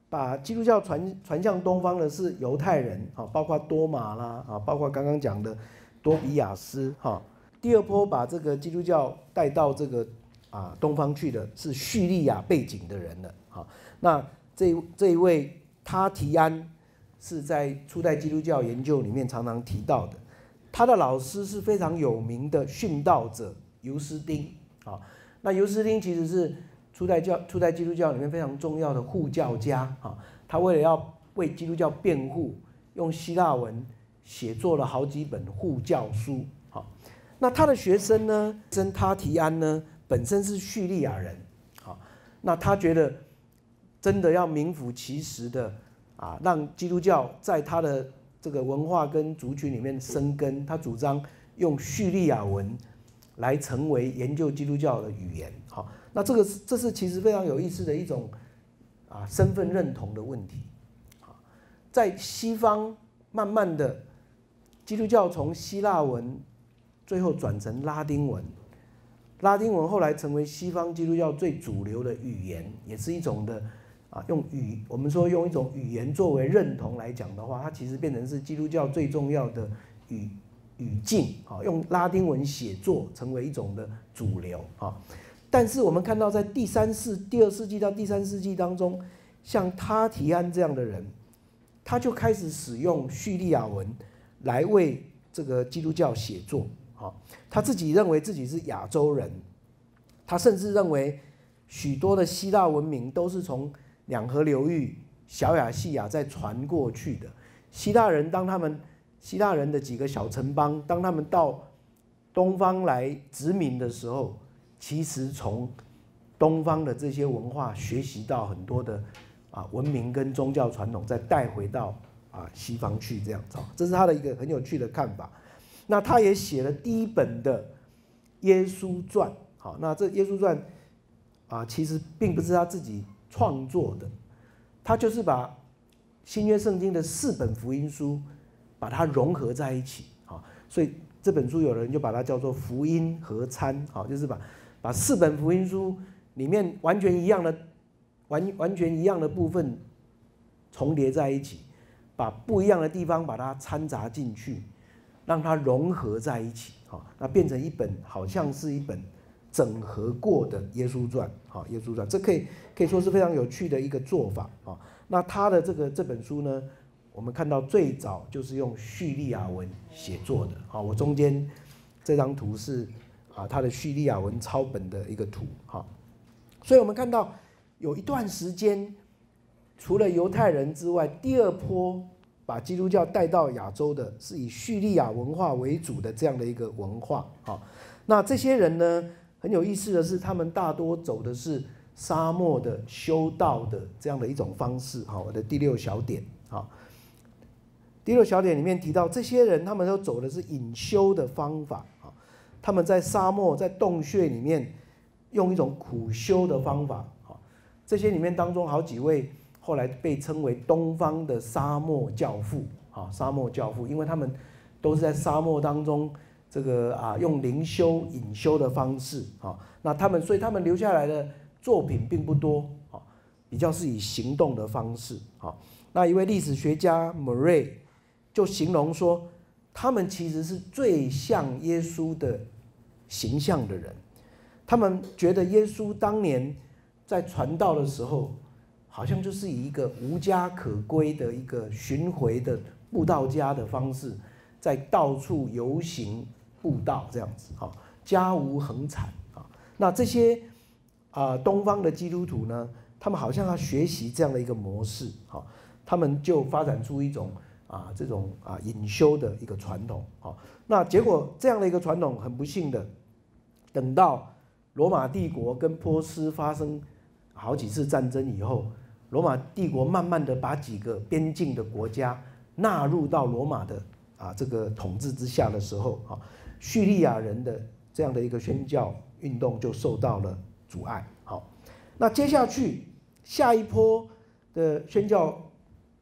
把基督教传传向东方的是犹太人，啊，包括多马啦，啊，包括刚刚讲的多比亚斯，哈。第二波把这个基督教带到这个。啊，东方去的是叙利亚背景的人了。好，那这这一位他提安是在初代基督教研究里面常常提到的。他的老师是非常有名的殉道者尤斯丁。啊，那尤斯丁其实是初代教初代基督教里面非常重要的护教家。啊，他为了要为基督教辩护，用希腊文写作了好几本护教书。啊，那他的学生呢，真他提安呢？本身是叙利亚人，啊，那他觉得真的要名副其实的啊，让基督教在他的这个文化跟族群里面生根。他主张用叙利亚文来成为研究基督教的语言，好，那这个是这是其实非常有意思的一种啊身份认同的问题。好，在西方慢慢的基督教从希腊文最后转成拉丁文。拉丁文后来成为西方基督教最主流的语言，也是一种的啊，用语我们说用一种语言作为认同来讲的话，它其实变成是基督教最重要的语语境啊，用拉丁文写作成为一种的主流啊。但是我们看到在第三世、第二世纪到第三世纪当中，像他提安这样的人，他就开始使用叙利亚文来为这个基督教写作。啊，他自己认为自己是亚洲人，他甚至认为许多的希腊文明都是从两河流域、小亚细亚再传过去的。希腊人当他们希腊人的几个小城邦，当他们到东方来殖民的时候，其实从东方的这些文化学习到很多的啊文明跟宗教传统，再带回到啊西方去这样子。这是他的一个很有趣的看法。那他也写了第一本的《耶稣传》，好，那这《耶稣传》啊，其实并不是他自己创作的，他就是把新约圣经的四本福音书把它融合在一起，啊，所以这本书有人就把它叫做福音合参，好，就是把把四本福音书里面完全一样的完完全一样的部分重叠在一起，把不一样的地方把它掺杂进去。让它融合在一起，哈，那变成一本好像是一本整合过的《耶稣传》，哈，《耶稣传》这可以可以说是非常有趣的一个做法，啊，那他的这个这本书呢，我们看到最早就是用叙利亚文写作的，啊，我中间这张图是啊他的叙利亚文抄本的一个图，哈，所以我们看到有一段时间，除了犹太人之外，第二波。把基督教带到亚洲的是以叙利亚文化为主的这样的一个文化，好，那这些人呢很有意思的是，他们大多走的是沙漠的修道的这样的一种方式。好，我的第六小点，好，第六小点里面提到，这些人他们都走的是隐修的方法，啊，他们在沙漠在洞穴里面用一种苦修的方法，好，这些里面当中好几位后来被称为东方的沙漠教父，啊，沙漠教父，因为他们都是在沙漠当中。这个啊，用灵修、隐修的方式啊，那他们所以他们留下来的作品并不多啊，比较是以行动的方式啊。那一位历史学家 Murray 就形容说，他们其实是最像耶稣的形象的人。他们觉得耶稣当年在传道的时候，好像就是以一个无家可归的一个巡回的布道家的方式，在到处游行。悟道这样子哈，家无恒产啊。那这些啊东方的基督徒呢，他们好像要学习这样的一个模式哈，他们就发展出一种啊这种啊隐修的一个传统啊。那结果这样的一个传统很不幸的，等到罗马帝国跟波斯发生好几次战争以后，罗马帝国慢慢的把几个边境的国家纳入到罗马的啊这个统治之下的时候啊。叙利亚人的这样的一个宣教运动就受到了阻碍。好，那接下去下一波的宣教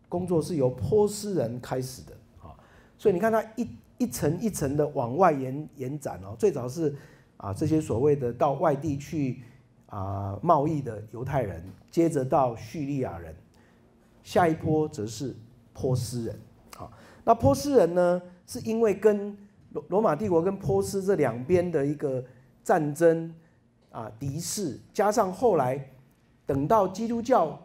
工作是由波斯人开始的。啊，所以你看它一一层一层的往外延延展哦。最早是啊这些所谓的到外地去啊贸易的犹太人，接着到叙利亚人，下一波则是波斯人。好，那波斯人呢，是因为跟罗马帝国跟波斯这两边的一个战争啊敌视，加上后来等到基督教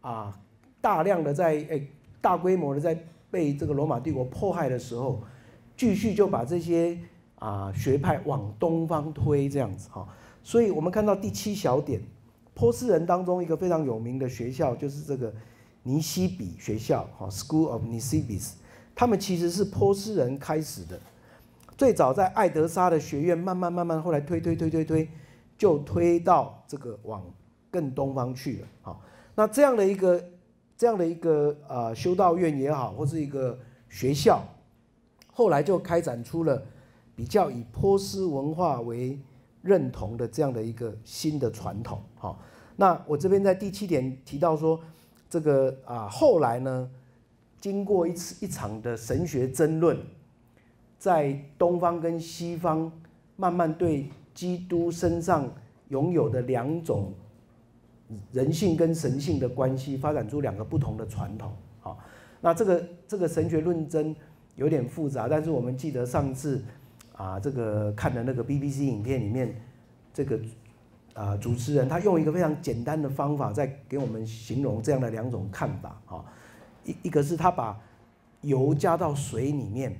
啊大量的在诶大规模的在被这个罗马帝国迫害的时候，继续就把这些啊学派往东方推这样子哈，所以我们看到第七小点，波斯人当中一个非常有名的学校就是这个尼西比学校哈，School of Nisibis，他们其实是波斯人开始的。最早在爱德莎的学院，慢慢慢慢，后来推推推推推，就推到这个往更东方去了。好，那这样的一个这样的一个啊修道院也好，或是一个学校，后来就开展出了比较以波斯文化为认同的这样的一个新的传统。好，那我这边在第七点提到说，这个啊后来呢，经过一次一场的神学争论。在东方跟西方，慢慢对基督身上拥有的两种人性跟神性的关系，发展出两个不同的传统。好，那这个这个神学论争有点复杂，但是我们记得上次啊，这个看的那个 BBC 影片里面，这个啊主持人他用一个非常简单的方法在给我们形容这样的两种看法。啊，一一个是他把油加到水里面，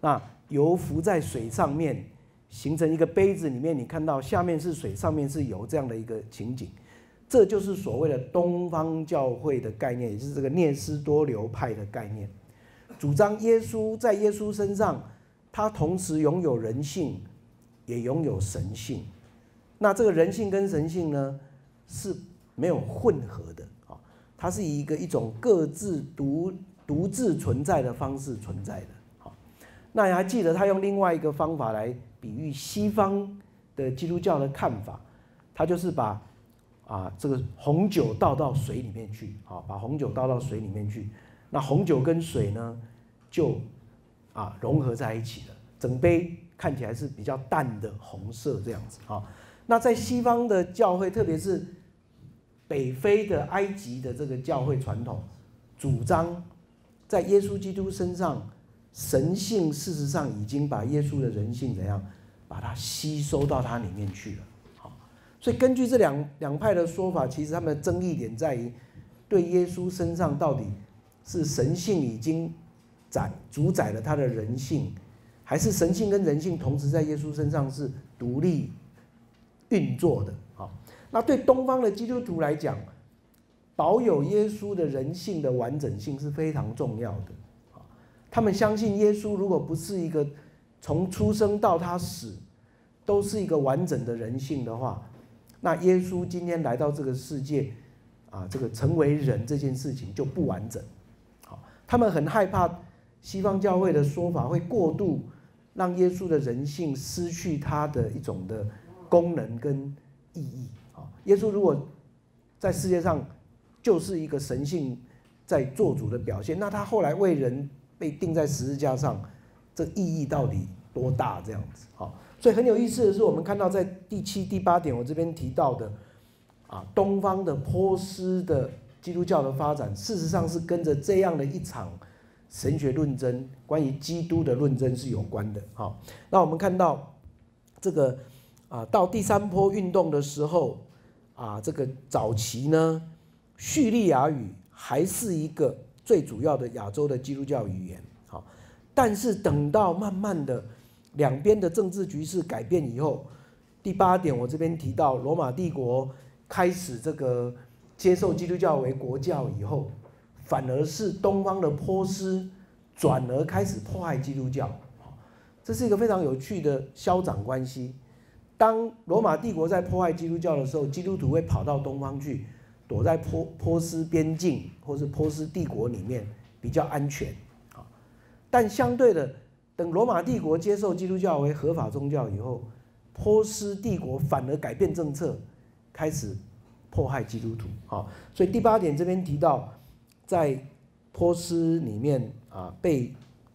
那油浮在水上面，形成一个杯子，里面你看到下面是水，上面是油这样的一个情景，这就是所谓的东方教会的概念，也是这个聂斯多流派的概念，主张耶稣在耶稣身上，他同时拥有人性，也拥有神性。那这个人性跟神性呢是没有混合的啊，它是以一个一种各自独独自存在的方式存在的。那你还记得他用另外一个方法来比喻西方的基督教的看法？他就是把啊这个红酒倒到水里面去，啊把红酒倒到水里面去，那红酒跟水呢就啊融合在一起了，整杯看起来是比较淡的红色这样子啊。那在西方的教会，特别是北非的埃及的这个教会传统，主张在耶稣基督身上。神性事实上已经把耶稣的人性怎样，把它吸收到它里面去了。好，所以根据这两两派的说法，其实他们的争议点在于，对耶稣身上到底是神性已经宰主宰了他的人性，还是神性跟人性同时在耶稣身上是独立运作的？好，那对东方的基督徒来讲，保有耶稣的人性的完整性是非常重要的。他们相信耶稣如果不是一个从出生到他死都是一个完整的人性的话，那耶稣今天来到这个世界，啊，这个成为人这件事情就不完整。好，他们很害怕西方教会的说法会过度让耶稣的人性失去他的一种的功能跟意义。啊，耶稣如果在世界上就是一个神性在做主的表现，那他后来为人被钉在十字架上，这意义到底多大？这样子，好。所以很有意思的是，我们看到在第七、第八点，我这边提到的，啊，东方的波斯的基督教的发展，事实上是跟着这样的一场神学论争，关于基督的论争是有关的。好，那我们看到这个啊，到第三波运动的时候，啊，这个早期呢，叙利亚语还是一个最主要的亚洲的基督教语言。好，但是等到慢慢的。两边的政治局势改变以后，第八点我这边提到，罗马帝国开始这个接受基督教为国教以后，反而是东方的波斯转而开始迫害基督教，这是一个非常有趣的消长关系。当罗马帝国在迫害基督教的时候，基督徒会跑到东方去，躲在波波斯边境或是波斯帝国里面比较安全啊，但相对的。等罗马帝国接受基督教为合法宗教以后，波斯帝国反而改变政策，开始迫害基督徒。啊，所以第八点这边提到，在波斯里面啊，被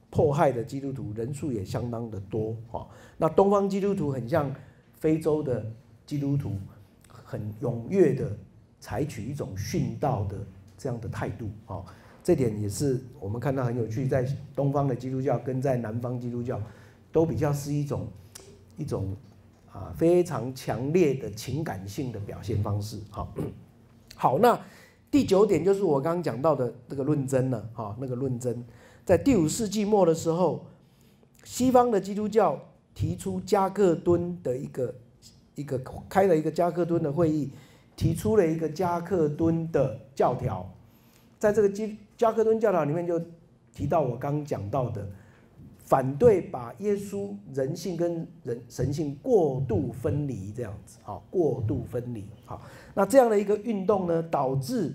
迫害的基督徒人数也相当的多。哈，那东方基督徒很像非洲的基督徒，很踊跃的采取一种殉道的这样的态度。哈。这点也是我们看到很有趣，在东方的基督教跟在南方基督教，都比较是一种一种啊非常强烈的情感性的表现方式。好，好，那第九点就是我刚刚讲到的这个论争了。哈，那个论争在第五世纪末的时候，西方的基督教提出加克敦的一个一个开了一个加克敦的会议，提出了一个加克敦的教条，在这个基加克敦教条里面就提到我刚讲到的，反对把耶稣人性跟人神性过度分离这样子，好，过度分离，好，那这样的一个运动呢，导致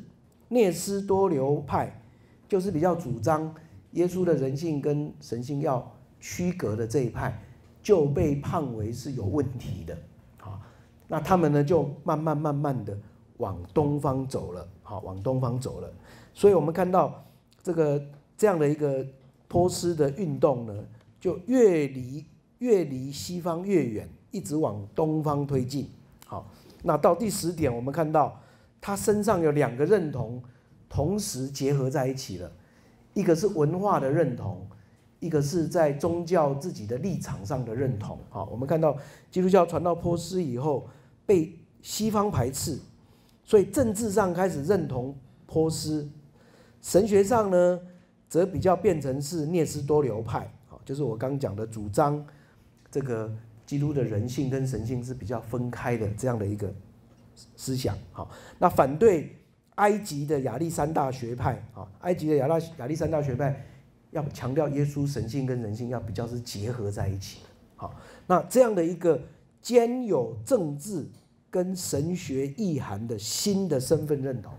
聂斯多流派就是比较主张耶稣的人性跟神性要区隔的这一派，就被判为是有问题的，那他们呢就慢慢慢慢的往东方走了，好，往东方走了。所以，我们看到这个这样的一个波斯的运动呢，就越离越离西方越远，一直往东方推进。好，那到第十点，我们看到他身上有两个认同同时结合在一起了，一个是文化的认同，一个是在宗教自己的立场上的认同。好，我们看到基督教传到波斯以后，被西方排斥，所以政治上开始认同波斯。神学上呢，则比较变成是聂斯多流派，好，就是我刚讲的主张这个基督的人性跟神性是比较分开的这样的一个思想，好，那反对埃及的亚历山大学派，啊，埃及的亚拉亚历山大学派要强调耶稣神性跟人性要比较是结合在一起，好，那这样的一个兼有政治跟神学意涵的新的身份认同，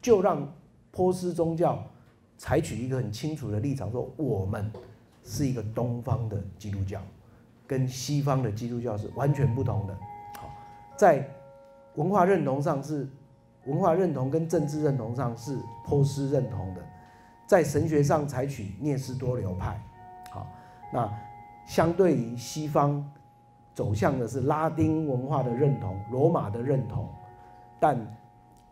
就让。波斯宗教采取一个很清楚的立场，说我们是一个东方的基督教，跟西方的基督教是完全不同的。好，在文化认同上是文化认同跟政治认同上是波斯认同的，在神学上采取聂斯多流派。好，那相对于西方走向的是拉丁文化的认同、罗马的认同，但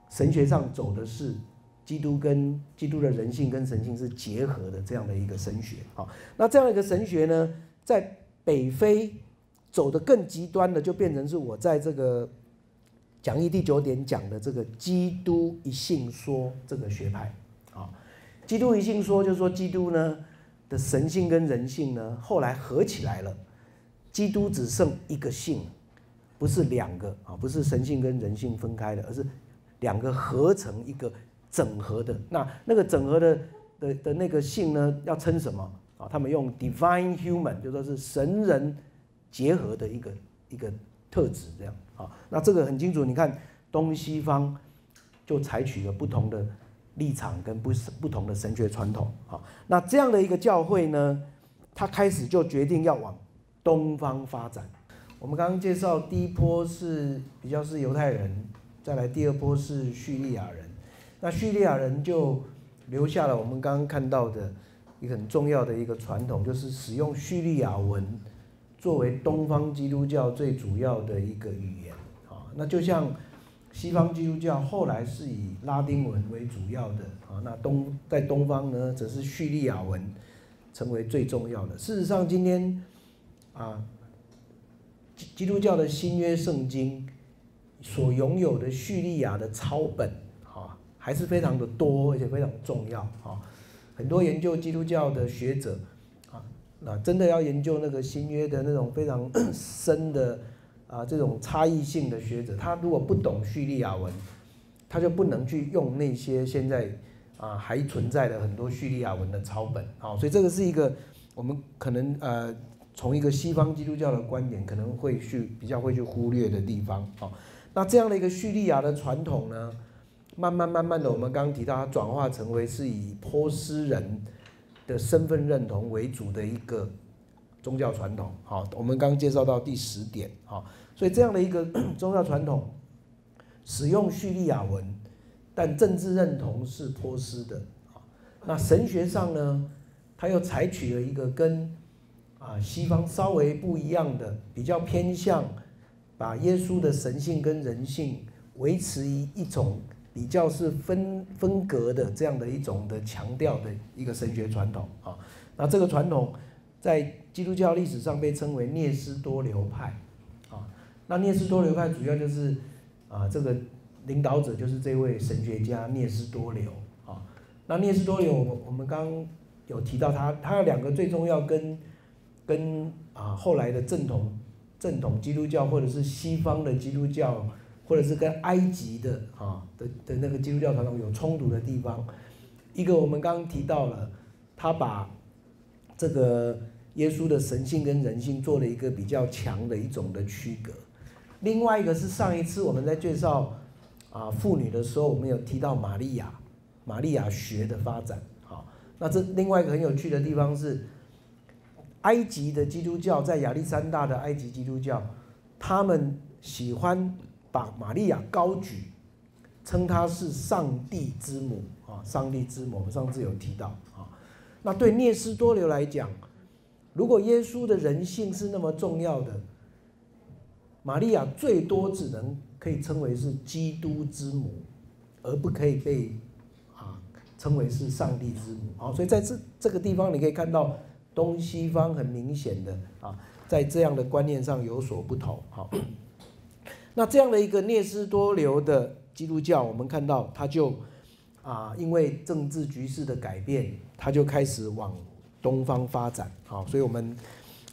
神学上走的是。基督跟基督的人性跟神性是结合的这样的一个神学，好，那这样的一个神学呢，在北非走的更极端的，就变成是我在这个讲义第九点讲的这个基督一性说这个学派，啊，基督一性说就是说基督呢的神性跟人性呢后来合起来了，基督只剩一个性，不是两个啊，不是神性跟人性分开的，而是两个合成一个。整合的那那个整合的的的那个性呢，要称什么啊？他们用 divine human，就说是神人结合的一个一个特质，这样。啊。那这个很清楚，你看东西方就采取了不同的立场跟不不同的神学传统啊。那这样的一个教会呢，他开始就决定要往东方发展。我们刚刚介绍第一波是比较是犹太人，再来第二波是叙利亚人。那叙利亚人就留下了我们刚刚看到的。一个很重要的一个传统，就是使用叙利亚文作为东方基督教最主要的一个语言啊。那就像西方基督教后来是以拉丁文为主要的啊，那东在东方呢，则是叙利亚文成为最重要的。事实上，今天啊，基基督教的新约圣经所拥有的叙利亚的抄本啊，还是非常的多，而且非常重要啊。很多研究基督教的学者啊，那真的要研究那个新约的那种非常 深的啊这种差异性的学者，他如果不懂叙利亚文，他就不能去用那些现在啊还存在的很多叙利亚文的抄本啊，所以这个是一个我们可能呃从一个西方基督教的观点可能会去比较会去忽略的地方啊。那这样的一个叙利亚的传统呢？慢慢慢慢的，我们刚刚提到，它转化成为是以波斯人的身份认同为主的一个宗教传统。好，我们刚刚介绍到第十点。好，所以这样的一个 宗教传统，使用叙利亚文，但政治认同是波斯的。那神学上呢，他又采取了一个跟啊西方稍微不一样的，比较偏向把耶稣的神性跟人性维持一一种。比较是分分隔的这样的一种的强调的一个神学传统啊，那这个传统在基督教历史上被称为聂斯多流派啊，那聂斯多流派主要就是啊这个领导者就是这位神学家聂斯多流啊，那聂斯多流我我们刚有提到他，他有两个最重要跟跟啊后来的正统正统基督教或者是西方的基督教。或者是跟埃及的啊的的那个基督教传统有冲突的地方，一个我们刚刚提到了，他把这个耶稣的神性跟人性做了一个比较强的一种的区隔。另外一个是上一次我们在介绍啊妇女的时候，我们有提到玛利亚，玛利亚学的发展。好，那这另外一个很有趣的地方是，埃及的基督教在亚历山大的埃及基督教，他们喜欢。把玛利亚高举，称她是上帝之母啊，上帝之母。我们上次有提到啊，那对聂斯多流来讲，如果耶稣的人性是那么重要的，玛利亚最多只能可以称为是基督之母，而不可以被啊称为是上帝之母啊。所以在这这个地方，你可以看到东西方很明显的啊，在这样的观念上有所不同好。那这样的一个聂斯多流的基督教，我们看到他就啊，因为政治局势的改变，他就开始往东方发展。好，所以我们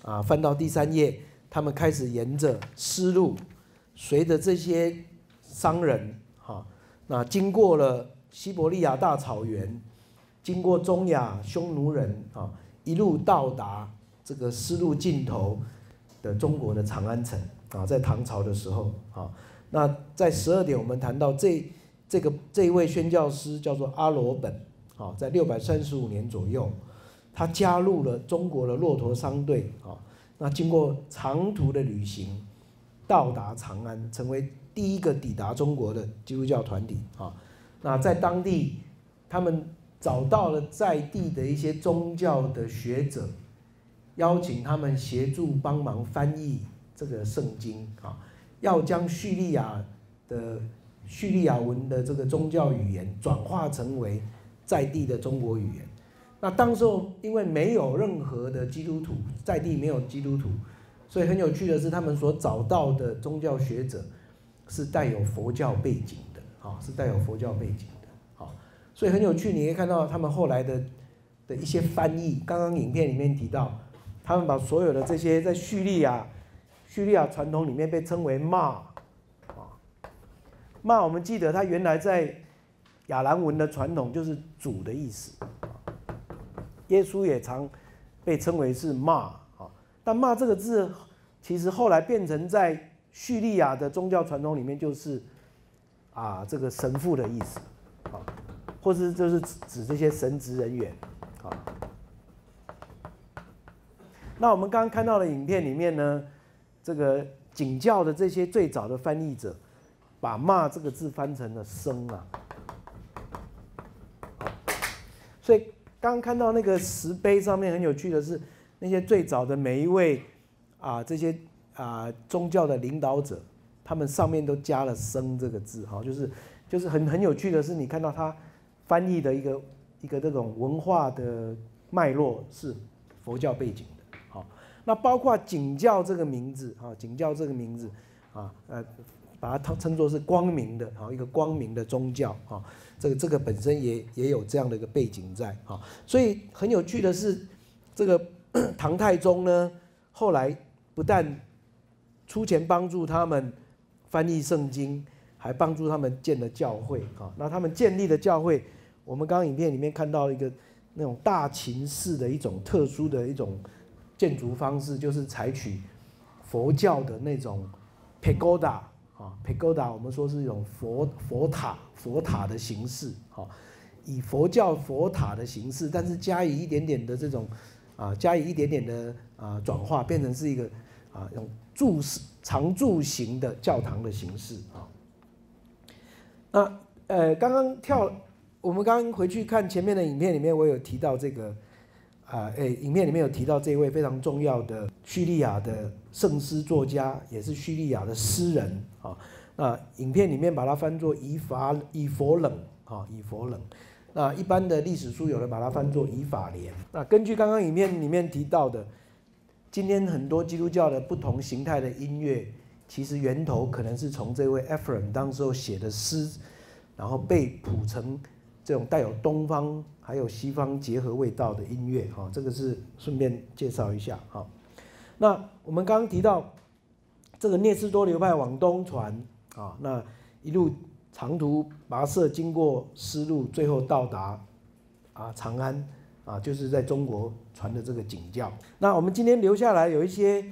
啊翻到第三页，他们开始沿着丝路，随着这些商人哈，那经过了西伯利亚大草原，经过中亚匈奴人啊，一路到达这个丝路尽头的中国的长安城。啊，在唐朝的时候，啊，那在十二点我们谈到这这个这一位宣教师叫做阿罗本，啊，在六百三十五年左右，他加入了中国的骆驼商队，啊，那经过长途的旅行，到达长安，成为第一个抵达中国的基督教团体，啊，那在当地，他们找到了在地的一些宗教的学者，邀请他们协助帮忙翻译。这个圣经啊，要将叙利亚的叙利亚文的这个宗教语言转化成为在地的中国语言。那当时候因为没有任何的基督徒在地，没有基督徒，所以很有趣的是，他们所找到的宗教学者是带有佛教背景的啊，是带有佛教背景。所以很有趣，你可以看到他们后来的的一些翻译。刚刚影片里面提到，他们把所有的这些在叙利亚。叙利亚传统里面被称为“骂”，啊，“骂”我们记得它原来在亚兰文的传统就是“主”的意思，耶稣也常被称为是“骂”，啊，但“骂”这个字其实后来变成在叙利亚的宗教传统里面就是啊这个神父的意思，或是就是指这些神职人员，啊。那我们刚刚看到的影片里面呢，这个景教的这些最早的翻译者，把“骂”这个字翻成了“生”啊。所以刚看到那个石碑上面很有趣的是，那些最早的每一位啊这些啊宗教的领导者，他们上面都加了“生”这个字，哈，就是就是很很有趣的是，你看到他翻译的一个一个这种文化的脉络是佛教背景的，好。那包括景教这个名字啊，景教这个名字啊，呃，把它称称作是光明的啊，一个光明的宗教啊，这个这个本身也也有这样的一个背景在啊，所以很有趣的是，这个 唐太宗呢，后来不但出钱帮助他们翻译圣经，还帮助他们建了教会啊，那他们建立的教会，我们刚刚影片里面看到一个那种大秦式的一种特殊的一种。建筑方式就是采取佛教的那种 pagoda 啊，pagoda 我们说是一种佛佛塔佛塔的形式，哈，以佛教佛塔的形式，但是加以一点点的这种啊，加以一点点的啊转化，变成是一个啊用柱式长柱形的教堂的形式啊。那呃，刚刚跳，我们刚刚回去看前面的影片里面，我有提到这个。啊，诶，影片里面有提到这位非常重要的叙利亚的圣诗作家，也是叙利亚的诗人啊。那影片里面把它翻作以法以佛冷啊，以佛冷。那一般的历史书有人把它翻作以法莲。那根据刚刚影片里面提到的，今天很多基督教的不同形态的音乐，其实源头可能是从这位 Ephraim 当时候写的诗，然后被谱成。这种带有东方还有西方结合味道的音乐，哈，这个是顺便介绍一下，哈。那我们刚刚提到这个聂斯多流派往东传，啊，那一路长途跋涉，经过丝路，最后到达啊长安，啊，就是在中国传的这个景教。那我们今天留下来有一些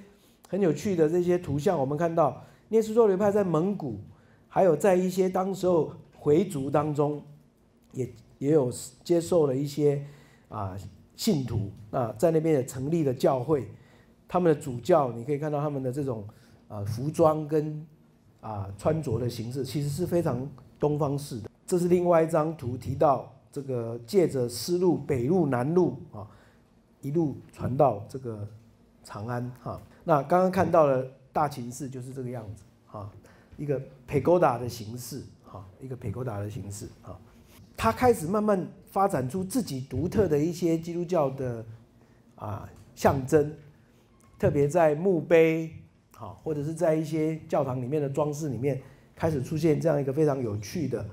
很有趣的这些图像，我们看到聂斯多流派在蒙古，还有在一些当时候回族当中。也也有接受了一些啊信徒啊，在那边也成立了教会，他们的主教你可以看到他们的这种啊服装跟啊穿着的形式，其实是非常东方式的。这是另外一张图，提到这个借着丝路北路南路啊，一路传到这个长安哈。那刚刚看到的大秦寺就是这个样子啊，一个 pagoda 的形式哈，一个 pagoda 的形式啊。他开始慢慢发展出自己独特的一些基督教的啊象征，特别在墓碑，好或者是在一些教堂里面的装饰里面，开始出现这样一个非常有趣的，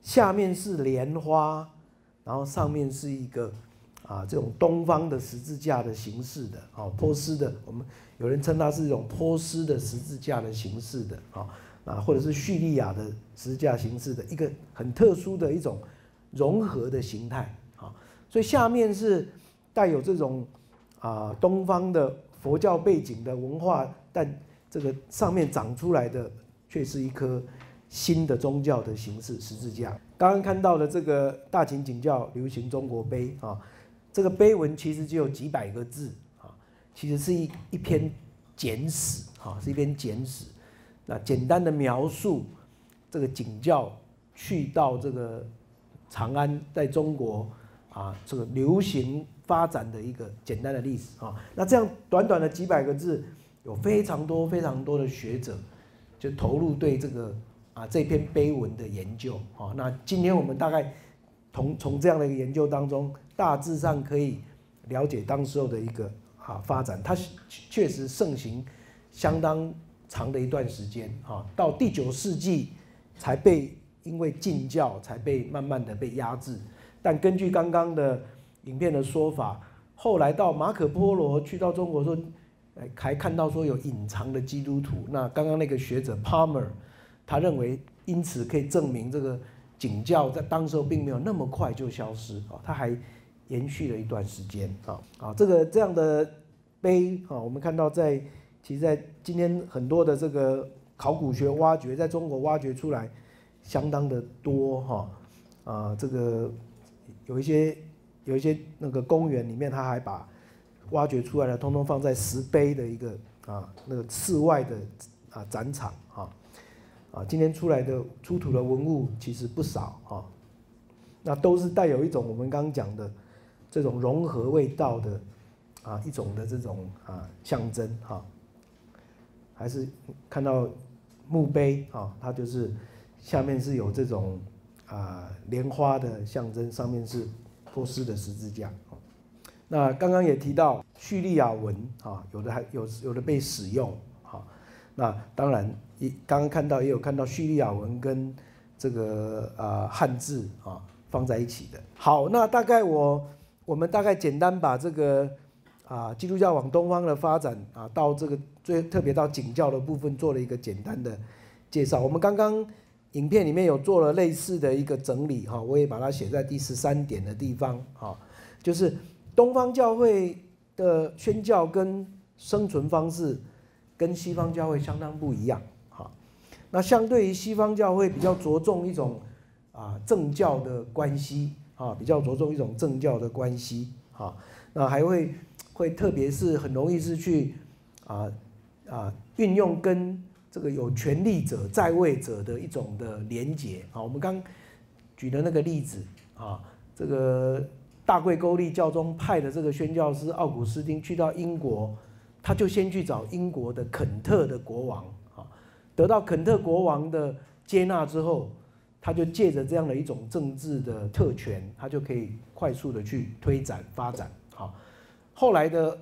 下面是莲花，然后上面是一个啊这种东方的十字架的形式的，哦波斯的，我们有人称它是一种波斯的十字架的形式的，啊啊或者是叙利亚的十字架形式的一个很特殊的一种。融合的形态啊，所以下面是带有这种啊东方的佛教背景的文化，但这个上面长出来的却是一颗新的宗教的形式十字架。刚刚看到的这个大秦景教流行中国碑啊，这个碑文其实只有几百个字啊，其实是一一篇简史啊，是一篇简史，那简单的描述这个景教去到这个。长安在中国啊，这个流行发展的一个简单的历史啊，那这样短短的几百个字，有非常多非常多的学者就投入对这个啊这篇碑文的研究啊。那今天我们大概从从这样的一个研究当中，大致上可以了解当时候的一个啊发展，它确实盛行相当长的一段时间啊，到第九世纪才被。因为禁教才被慢慢的被压制，但根据刚刚的影片的说法，后来到马可波罗去到中国说，哎，还看到说有隐藏的基督徒。那刚刚那个学者 Palmer，他认为因此可以证明这个景教在当时候并没有那么快就消失啊，他还延续了一段时间啊啊，这个这样的碑啊，我们看到在其实，在今天很多的这个考古学挖掘，在中国挖掘出来相当的多哈，啊，这个有一些有一些那个公园里面，他还把挖掘出来的通通放在石碑的一个啊那个室外的啊展场哈，啊，今天出来的出土的文物其实不少哈，那都是带有一种我们刚刚讲的这种融合味道的啊一种的这种啊象征哈。还是看到墓碑啊，它就是下面是有这种啊莲花的象征，上面是波斯的十字架。那刚刚也提到叙利亚文啊，有的还有有的被使用啊。那当然一刚刚看到也有看到叙利亚文跟这个啊汉字啊放在一起的。好，那大概我我们大概简单把这个。啊，基督教往东方的发展啊，到这个最特别到景教的部分做了一个简单的介绍。我们刚刚影片里面有做了类似的一个整理哈，我也把它写在第十三点的地方哈，就是东方教会的宣教跟生存方式跟西方教会相当不一样哈。那相对于西方教会比较着重一种啊政教的关系啊，比较着重一种政教的关系哈，那还会。会特别是很容易是去啊啊运用跟这个有权力者在位者的一种的连结啊，我们刚举的那个例子啊，这个大贵沟利教宗派的这个宣教师奥古斯丁去到英国，他就先去找英国的肯特的国王啊，得到肯特国王的接纳之后，他就借着这样的一种政治的特权，他就可以快速的去推展发展啊。后来的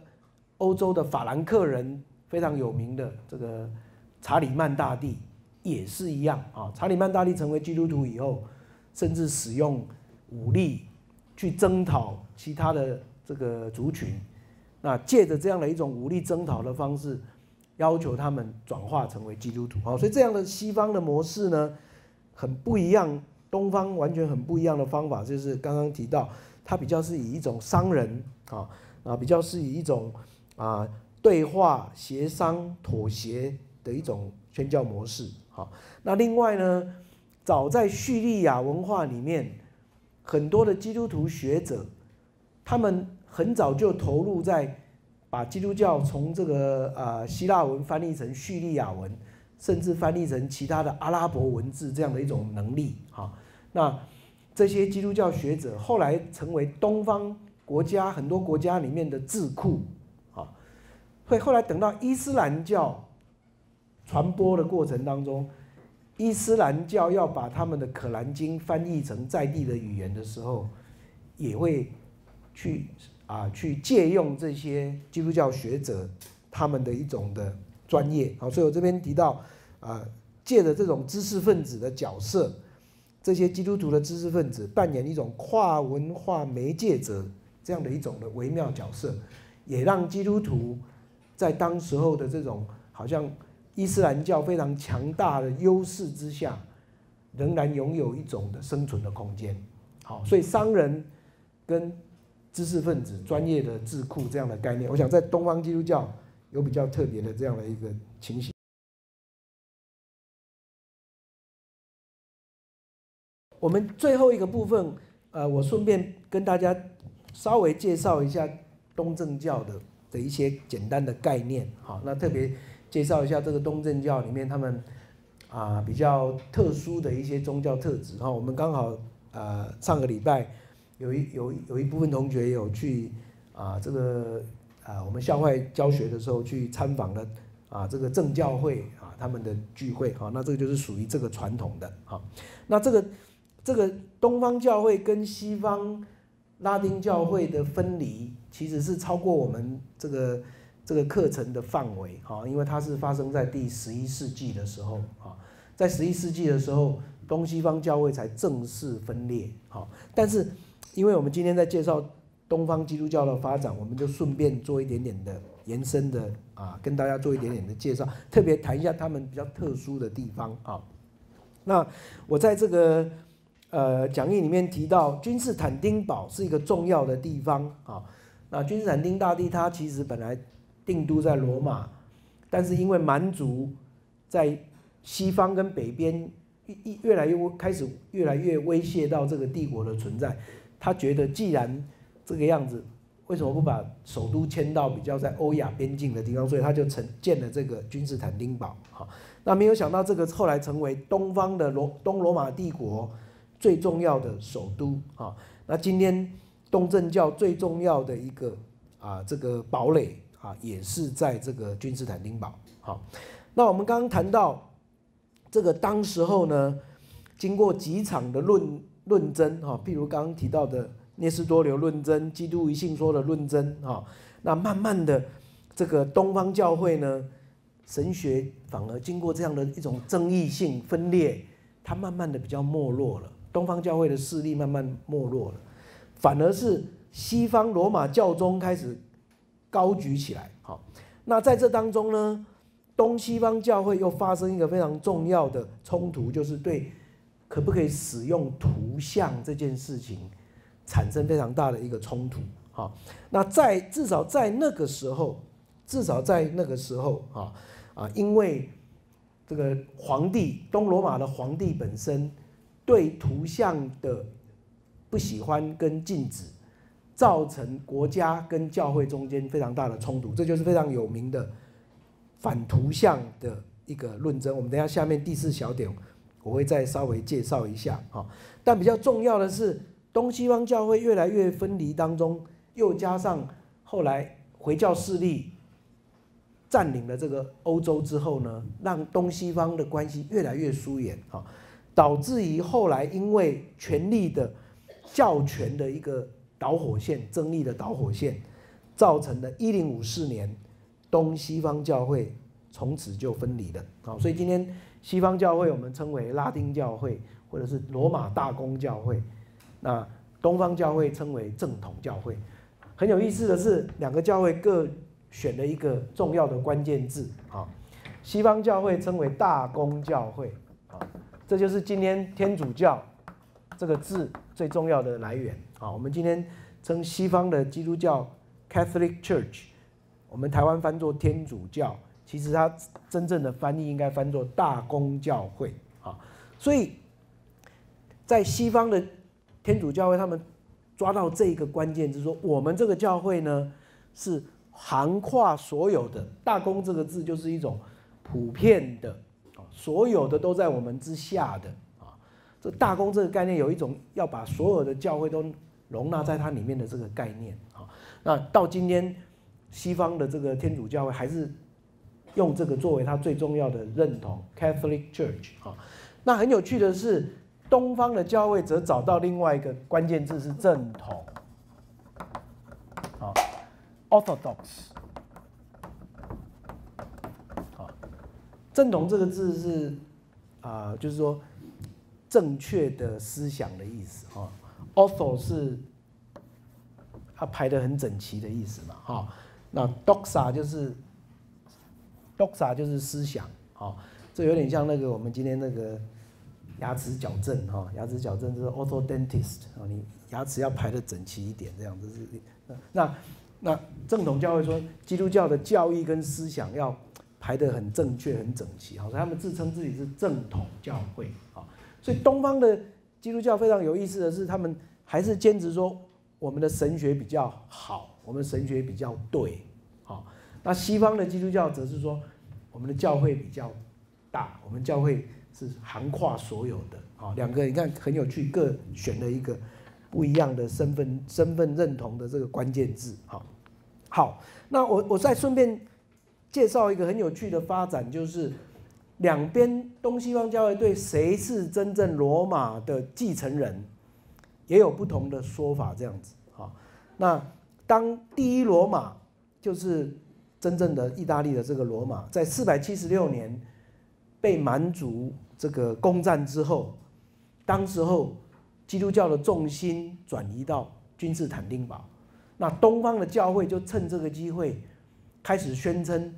欧洲的法兰克人非常有名的这个查理曼大帝也是一样啊。查理曼大帝成为基督徒以后，甚至使用武力去征讨其他的这个族群，那借着这样的一种武力征讨的方式，要求他们转化成为基督徒啊。所以这样的西方的模式呢，很不一样，东方完全很不一样的方法，就是刚刚提到，它比较是以一种商人啊。啊，比较是以一种啊对话、协商、妥协的一种宣教模式。好，那另外呢，早在叙利亚文化里面，很多的基督徒学者，他们很早就投入在把基督教从这个啊希腊文翻译成叙利亚文，甚至翻译成其他的阿拉伯文字这样的一种能力。好，那这些基督教学者后来成为东方。国家很多国家里面的智库，啊，会后来等到伊斯兰教传播的过程当中，伊斯兰教要把他们的可兰经翻译成在地的语言的时候，也会去啊去借用这些基督教学者他们的一种的专业，好，所以我这边提到啊，借着这种知识分子的角色，这些基督徒的知识分子扮演一种跨文化媒介者。这样的一种的微妙角色，也让基督徒在当时候的这种好像伊斯兰教非常强大的优势之下，仍然拥有一种的生存的空间。好，所以商人跟知识分子、专业的智库这样的概念，我想在东方基督教有比较特别的这样的一个情形。我们最后一个部分，呃，我顺便跟大家。稍微介绍一下东正教的的一些简单的概念，好，那特别介绍一下这个东正教里面他们啊比较特殊的一些宗教特质哈。我们刚好呃上个礼拜有一有有一部分同学有去啊这个啊我们校外教学的时候去参访了啊这个正教会啊他们的聚会哈，那这个就是属于这个传统的哈。那这个这个东方教会跟西方。拉丁教会的分离其实是超过我们这个这个课程的范围哈，因为它是发生在第十一世纪的时候啊，在十一世纪的时候，东西方教会才正式分裂哈。但是，因为我们今天在介绍东方基督教的发展，我们就顺便做一点点的延伸的啊，跟大家做一点点的介绍，特别谈一下他们比较特殊的地方啊。那我在这个。呃，讲义里面提到君士坦丁堡是一个重要的地方啊。那君士坦丁大帝他其实本来定都在罗马，但是因为蛮族在西方跟北边越越来越开始越来越威胁到这个帝国的存在，他觉得既然这个样子，为什么不把首都迁到比较在欧亚边境的地方？所以他就成建了这个君士坦丁堡。哈，那没有想到这个后来成为东方的罗东罗马帝国最重要的首都啊。那今天东正教最重要的一个啊这个堡垒啊，也是在这个君士坦丁堡。好，那我们刚刚谈到这个当时候呢，经过几场的论论争哈，譬如刚刚提到的聂斯多留论争、基督一信说的论争哈，那慢慢的这个东方教会呢，神学反而经过这样的一种争议性分裂，它慢慢的比较没落了，东方教会的势力慢慢没落了，反而是西方罗马教宗开始高举起来。好，那在这当中呢？东西方教会又发生一个非常重要的冲突，就是对可不可以使用图像这件事情产生非常大的一个冲突。好，那在至少在那个时候，至少在那个时候，啊啊，因为这个皇帝东罗马的皇帝本身对图像的不喜欢跟禁止，造成国家跟教会中间非常大的冲突，这就是非常有名的。反图像的一个论争，我们等下下面第四小点，我会再稍微介绍一下哈。但比较重要的是，东西方教会越来越分离当中，又加上后来回教势力占领了这个欧洲之后呢，让东西方的关系越来越疏远哈，导致于后来因为权力的教权的一个导火线，争议的导火线，造成的一零五四年。东西方教会从此就分离了啊，所以今天西方教会我们称为拉丁教会或者是罗马大公教会，那东方教会称为正统教会。很有意思的是，两个教会各选了一个重要的关键字啊，西方教会称为大公教会啊，这就是今天天主教这个字最重要的来源啊。我们今天称西方的基督教 Catholic Church。我们台湾翻作天主教，其实它真正的翻译应该翻作大公教会啊。所以，在西方的天主教会，他们抓到这个关键，就是说，我们这个教会呢，是涵跨所有的。大公这个字就是一种普遍的啊，所有的都在我们之下的啊。这大公这个概念有一种要把所有的教会都容纳在它里面的这个概念啊。那到今天。西方的这个天主教会还是用这个作为它最重要的认同，Catholic Church 啊。那很有趣的是，东方的教会则找到另外一个关键字是正统，啊，Orthodox。正统这个字是啊，就是说正确的思想的意思啊。Ortho 是它排的很整齐的意思嘛，哈。那 doxa 就是 doxa 就是思想哈，这有点像那个我们今天那个牙齿矫正哈，牙齿矫正就是 orthodontist 啊，你牙齿要排的整齐一点，这样子是那那正统教会说基督教的教义跟思想要排的很正确很整齐，好，所以他们自称自己是正统教会啊，所以东方的基督教非常有意思的是，他们还是坚持说我们的神学比较好。我们神学比较对，好，那西方的基督教则是说，我们的教会比较大，我们教会是涵跨所有的，好，两个你看很有趣，各选了一个不一样的身份身份认同的这个关键字，好，好，那我我再顺便介绍一个很有趣的发展，就是两边东西方教会对谁是真正罗马的继承人，也有不同的说法，这样子，啊，那。当第一罗马就是真正的意大利的这个罗马，在四百七十六年被蛮族这个攻占之后，当时候基督教的重心转移到君士坦丁堡，那东方的教会就趁这个机会开始宣称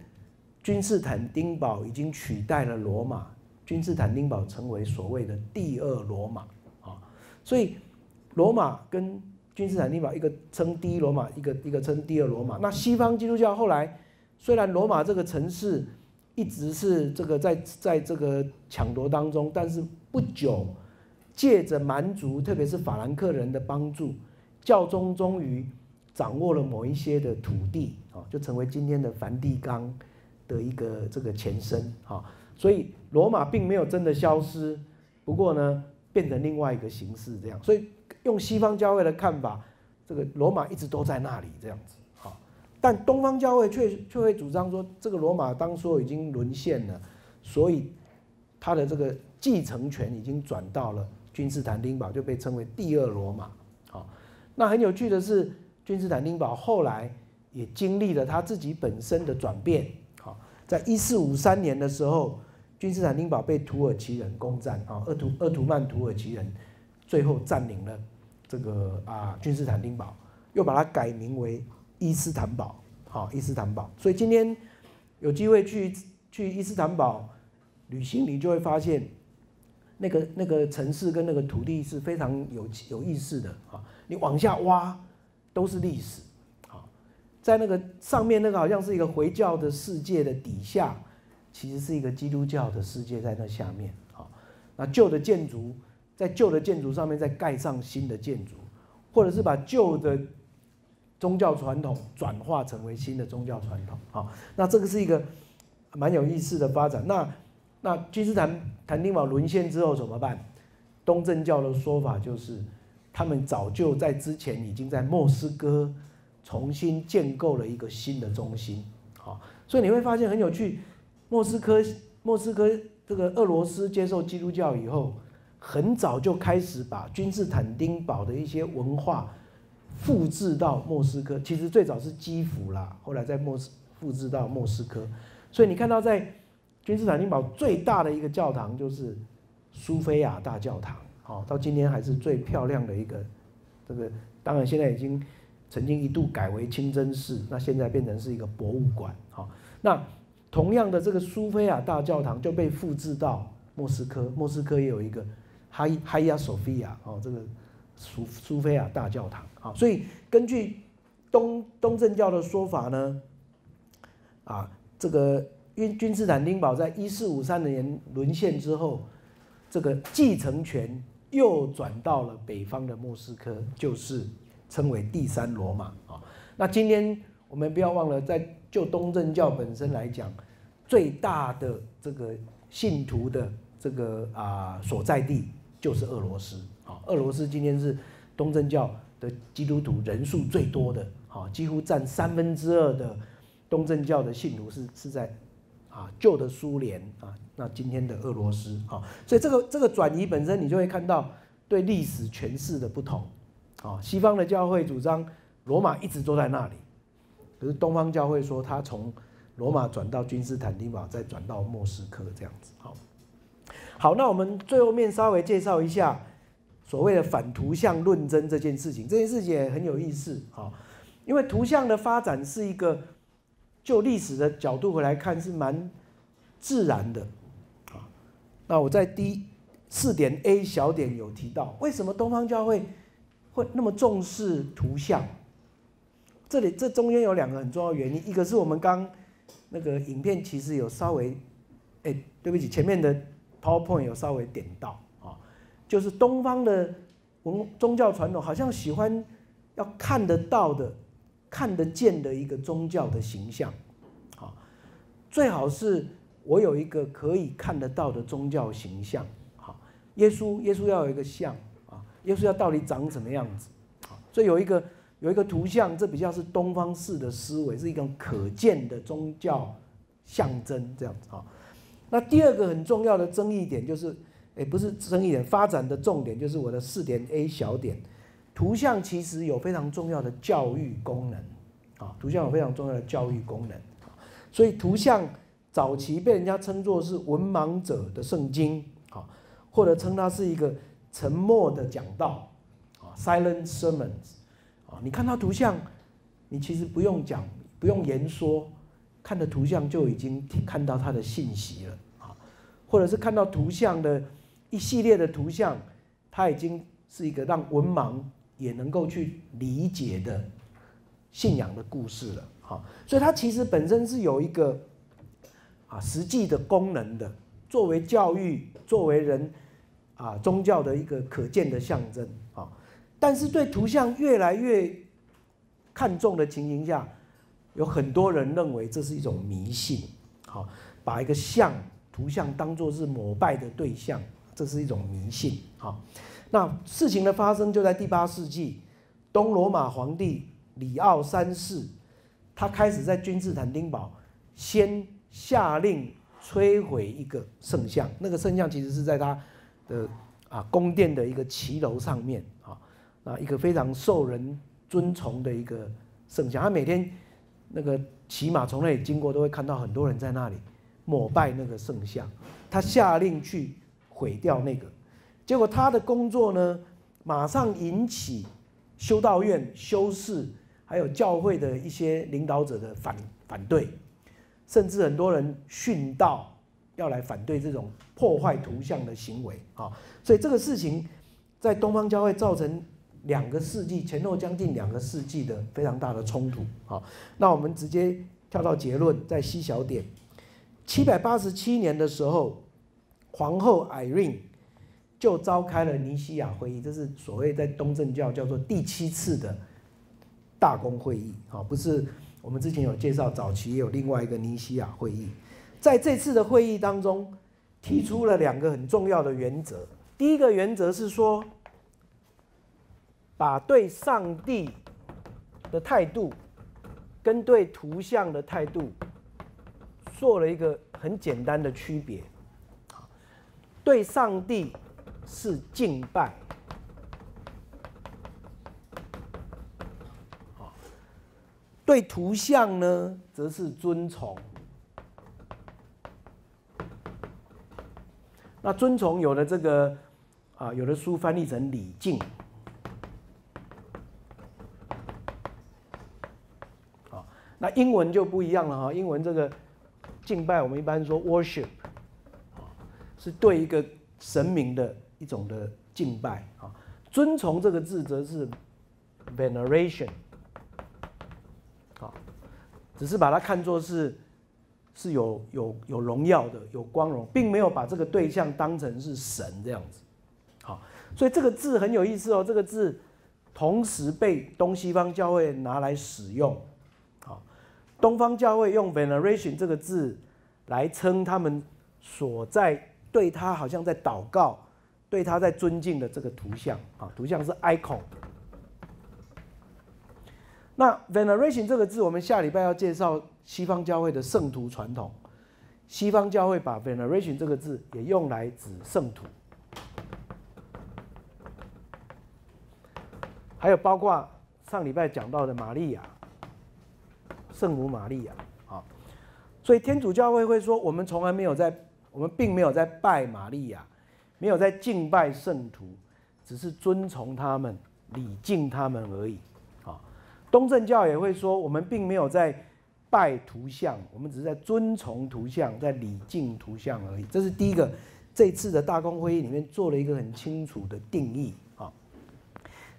君士坦丁堡已经取代了罗马，君士坦丁堡成为所谓的第二罗马啊，所以罗马跟君士坦丁堡一个称第一罗马，一个一个称第二罗马。那西方基督教后来虽然罗马这个城市一直是这个在在这个抢夺当中，但是不久，借着蛮族，特别是法兰克人的帮助，教宗终于掌握了某一些的土地啊，就成为今天的梵蒂冈的一个这个前身啊。所以罗马并没有真的消失，不过呢，变成另外一个形式这样。所以用西方教会的看法，这个罗马一直都在那里这样子。但东方教会却却会主张说，这个罗马当初已经沦陷了，所以他的这个继承权已经转到了君士坦丁堡，就被称为第二罗马。好，那很有趣的是，君士坦丁堡后来也经历了他自己本身的转变。在一四五三年的时候，君士坦丁堡被土耳其人攻占，啊，鄂图鄂图曼土耳其人最后占领了这个啊君士坦丁堡，又把它改名为。伊斯坦堡，好，伊斯坦堡。所以今天有机会去去伊斯坦堡旅行，你就会发现那个那个城市跟那个土地是非常有有意思的啊。你往下挖都是历史，在那个上面那个好像是一个回教的世界的底下，其实是一个基督教的世界在那下面，啊，那旧的建筑在旧的建筑上面再盖上新的建筑，或者是把旧的。宗教传统转化成为新的宗教传统，好，那这个是一个蛮有意思的发展。那那君士坦坦丁堡沦陷之后怎么办？东正教的说法就是，他们早就在之前已经在莫斯科重新建构了一个新的中心，好，所以你会发现很有趣，莫斯科莫斯科这个俄罗斯接受基督教以后，很早就开始把君士坦丁堡的一些文化。复制到莫斯科，其实最早是基辅啦，后来在莫斯复制到莫斯科，所以你看到在君士坦丁堡最大的一个教堂就是苏菲亚大教堂，好，到今天还是最漂亮的一个，这个当然现在已经曾经一度改为清真寺，那现在变成是一个博物馆，好，那同样的这个苏菲亚大教堂就被复制到莫斯科，莫斯科也有一个哈哈亚索菲亚，哦，这个。苏苏菲亚大教堂啊，所以根据东东正教的说法呢，啊，这个因君士坦丁堡在一四五三年沦陷之后，这个继承权又转到了北方的莫斯科，就是称为第三罗马啊。那今天我们不要忘了，在就东正教本身来讲，最大的这个信徒的这个啊所在地就是俄罗斯。啊，俄罗斯今天是东正教的基督徒人数最多的，啊，几乎占三分之二的东正教的信徒是是在啊旧的苏联啊，那今天的俄罗斯啊，所以这个这个转移本身你就会看到对历史诠释的不同，啊，西方的教会主张罗马一直都在那里，可是东方教会说他从罗马转到君士坦丁堡，再转到莫斯科这样子，好，好，那我们最后面稍微介绍一下。所谓的反图像论争这件事情，这件事情也很有意思啊，因为图像的发展是一个就历史的角度回来看是蛮自然的啊。那我在第四点 A 小点有提到，为什么东方教会会那么重视图像？这里这中间有两个很重要原因，一个是我们刚那个影片其实有稍微，哎，对不起，前面的 PowerPoint 有稍微点到啊。就是东方的文宗教传统，好像喜欢要看得到的、看得见的一个宗教的形象，啊，最好是我有一个可以看得到的宗教形象，好，耶稣耶稣要有一个像，耶稣要到底长什么样子，啊，所以有一个有一个图像，这比较是东方式的思维，是一种可见的宗教象征这样子啊。那第二个很重要的争议点就是。也不是争议点，发展的重点就是我的四点 A 小点，图像其实有非常重要的教育功能，啊，图像有非常重要的教育功能，所以图像早期被人家称作是文盲者的圣经，啊，或者称它是一个沉默的讲道，啊，silent sermons，啊，你看到图像，你其实不用讲，不用言说，看的图像就已经看到它的信息了，啊，或者是看到图像的。一系列的图像，它已经是一个让文盲也能够去理解的信仰的故事了，哈。所以它其实本身是有一个啊实际的功能的，作为教育，作为人啊宗教的一个可见的象征啊。但是对图像越来越看重的情形下，有很多人认为这是一种迷信，好，把一个像图像当作是膜拜的对象，这是一种迷信，好。那事情的发生就在第八世纪，东罗马皇帝里奥三世，他开始在君士坦丁堡先下令摧毁一个圣像，那个圣像其实是在他的啊宫殿的一个骑楼上面。啊啊，一个非常受人尊崇的一个圣像，他每天那个骑马从那里经过，都会看到很多人在那里膜拜那个圣像。他下令去毁掉那个，结果他的工作呢，马上引起修道院、修士还有教会的一些领导者的反反对，甚至很多人殉道，要来反对这种破坏图像的行为啊。所以这个事情在东方教会造成。两个世纪前后将近两个世纪的非常大的冲突，好，那我们直接跳到结论，在细小点，七百八十七年的时候，皇后 Irene 就召开了尼西亚会议，这是所谓在东正教叫做第七次的大公会议，好，不是我们之前有介绍，早期也有另外一个尼西亚会议，在这次的会议当中，提出了两个很重要的原则，第一个原则是说。把对上帝的态度跟对图像的态度做了一个很简单的区别。对上帝是敬拜，对图像呢则是尊崇。那尊崇有的这个啊，有的书翻译成礼敬啊。那英文就不一样了哈，英文这个敬拜我们一般说 worship，是对一个神明的一种的敬拜啊。尊崇这个字则是 veneration，啊，只是把它看作是是有有有荣耀的、有光荣，并没有把这个对象当成是神这样子。好，所以这个字很有意思哦，这个字同时被东西方教会拿来使用。好东方教会用 veneration 这个字来称他们所在对他好像在祷告、对他在尊敬的这个图像啊，图像是 icon。那 veneration 这个字，我们下礼拜要介绍西方教会的圣徒传统。西方教会把 veneration 这个字也用来指圣徒，还有包括上礼拜讲到的玛利亚。圣母玛利亚，啊，所以天主教会会说，我们从来没有在，我们并没有在拜玛利亚，没有在敬拜圣徒，只是遵从他们、礼敬他们而已，啊，东正教也会说，我们并没有在拜图像，我们只是在遵从图像，在礼敬图像而已。这是第一个，这次的大公会议里面做了一个很清楚的定义，啊，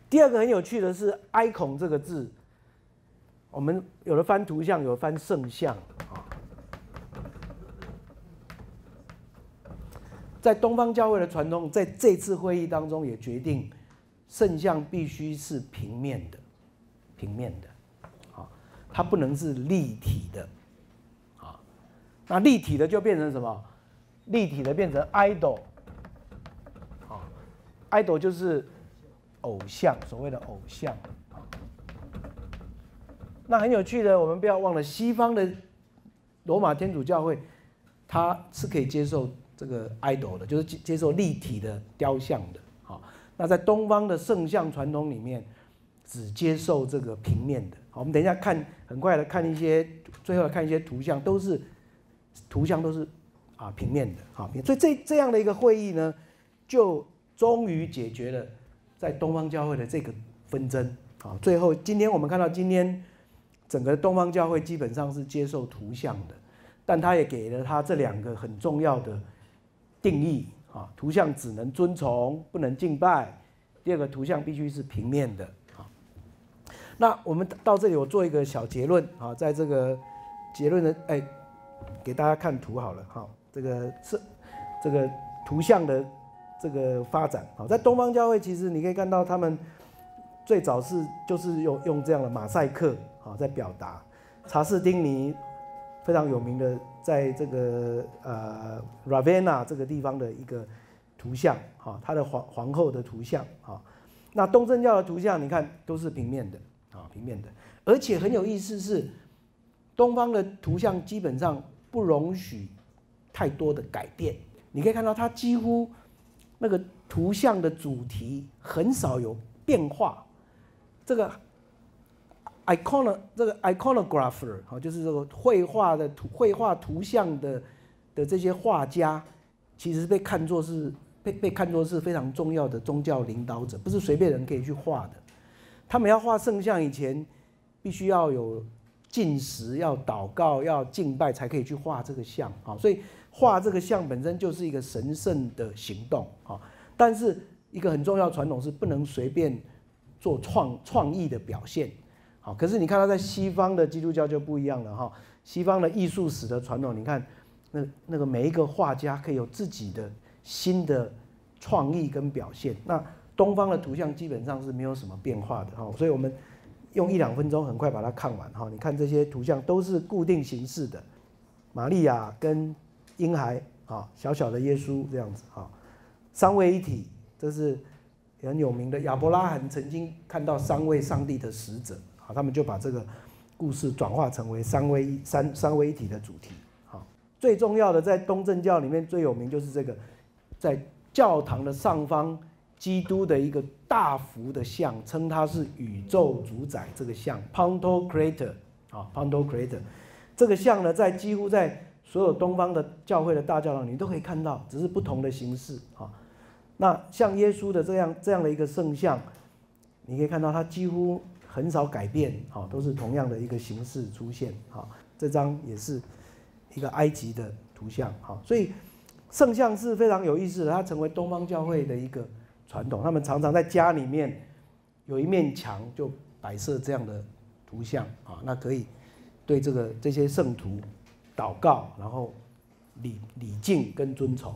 第二个很有趣的是 “icon” 这个字。我们有的翻图像，有的翻圣像啊。在东方教会的传统，在这次会议当中也决定，圣像必须是平面的，平面的，它不能是立体的，啊，那立体的就变成什么？立体的变成 idol，啊，idol 就是偶像，所谓的偶像。那很有趣的，我们不要忘了，西方的罗马天主教会，它是可以接受这个 idol 的，就是接接受立体的雕像的。好，那在东方的圣像传统里面，只接受这个平面的。我们等一下看，很快的看一些，最后看一些图像，都是图像都是啊平面的。好，所以这这样的一个会议呢，就终于解决了在东方教会的这个纷争。好，最后今天我们看到今天。整个东方教会基本上是接受图像的，但他也给了他这两个很重要的定义啊，图像只能遵从，不能敬拜。第二个，图像必须是平面的。那我们到这里，我做一个小结论啊，在这个结论的哎，给大家看图好了哈，这个是这个图像的这个发展。好，在东方教会其实你可以看到他们最早是就是用用这样的马赛克啊在表达。查士丁尼非常有名的，在这个呃 Ravenna 这个地方的一个图像哈，他的皇皇后的图像哈。那东正教的图像你看都是平面的啊，平面的，而且很有意思是。东方的图像基本上不容许太多的改变，你可以看到它几乎那个图像的主题很少有变化。这个 icon 这个 iconographer 好，就是这个绘画的图绘画图像的的这些画家，其实被看作是被被看作是非常重要的宗教领导者，不是随便人可以去画的。他们要画圣像以前，必须要有。进食要祷告要敬拜才可以去画这个像啊，所以画这个像本身就是一个神圣的行动啊。但是一个很重要传统是不能随便做创创意的表现，好。可是你看他在西方的基督教就不一样了哈，西方的艺术史的传统，你看那那个每一个画家可以有自己的新的创意跟表现，那东方的图像基本上是没有什么变化的哈，所以我们。用一两分钟很快把它看完哈，你看这些图像都是固定形式的，玛利亚跟婴孩啊，小小的耶稣这样子哈，三位一体，这是很有名的亚伯拉罕曾经看到三位上帝的使者，好，他们就把这个故事转化成为三位一三三位一体的主题，好，最重要的在东正教里面最有名就是这个，在教堂的上方。基督的一个大幅的像，称它是宇宙主宰这个像 p o n t o Creator 啊 p o n t o Creator，这个像呢，在几乎在所有东方的教会的大教堂，你都可以看到，只是不同的形式啊。那像耶稣的这样这样的一个圣像，你可以看到它几乎很少改变啊，都是同样的一个形式出现啊。这张也是一个埃及的图像哈，所以圣像是非常有意思的，它成为东方教会的一个。传统，他们常常在家里面有一面墙就摆设这样的图像啊，那可以对这个这些圣徒祷告，然后礼礼敬跟尊崇。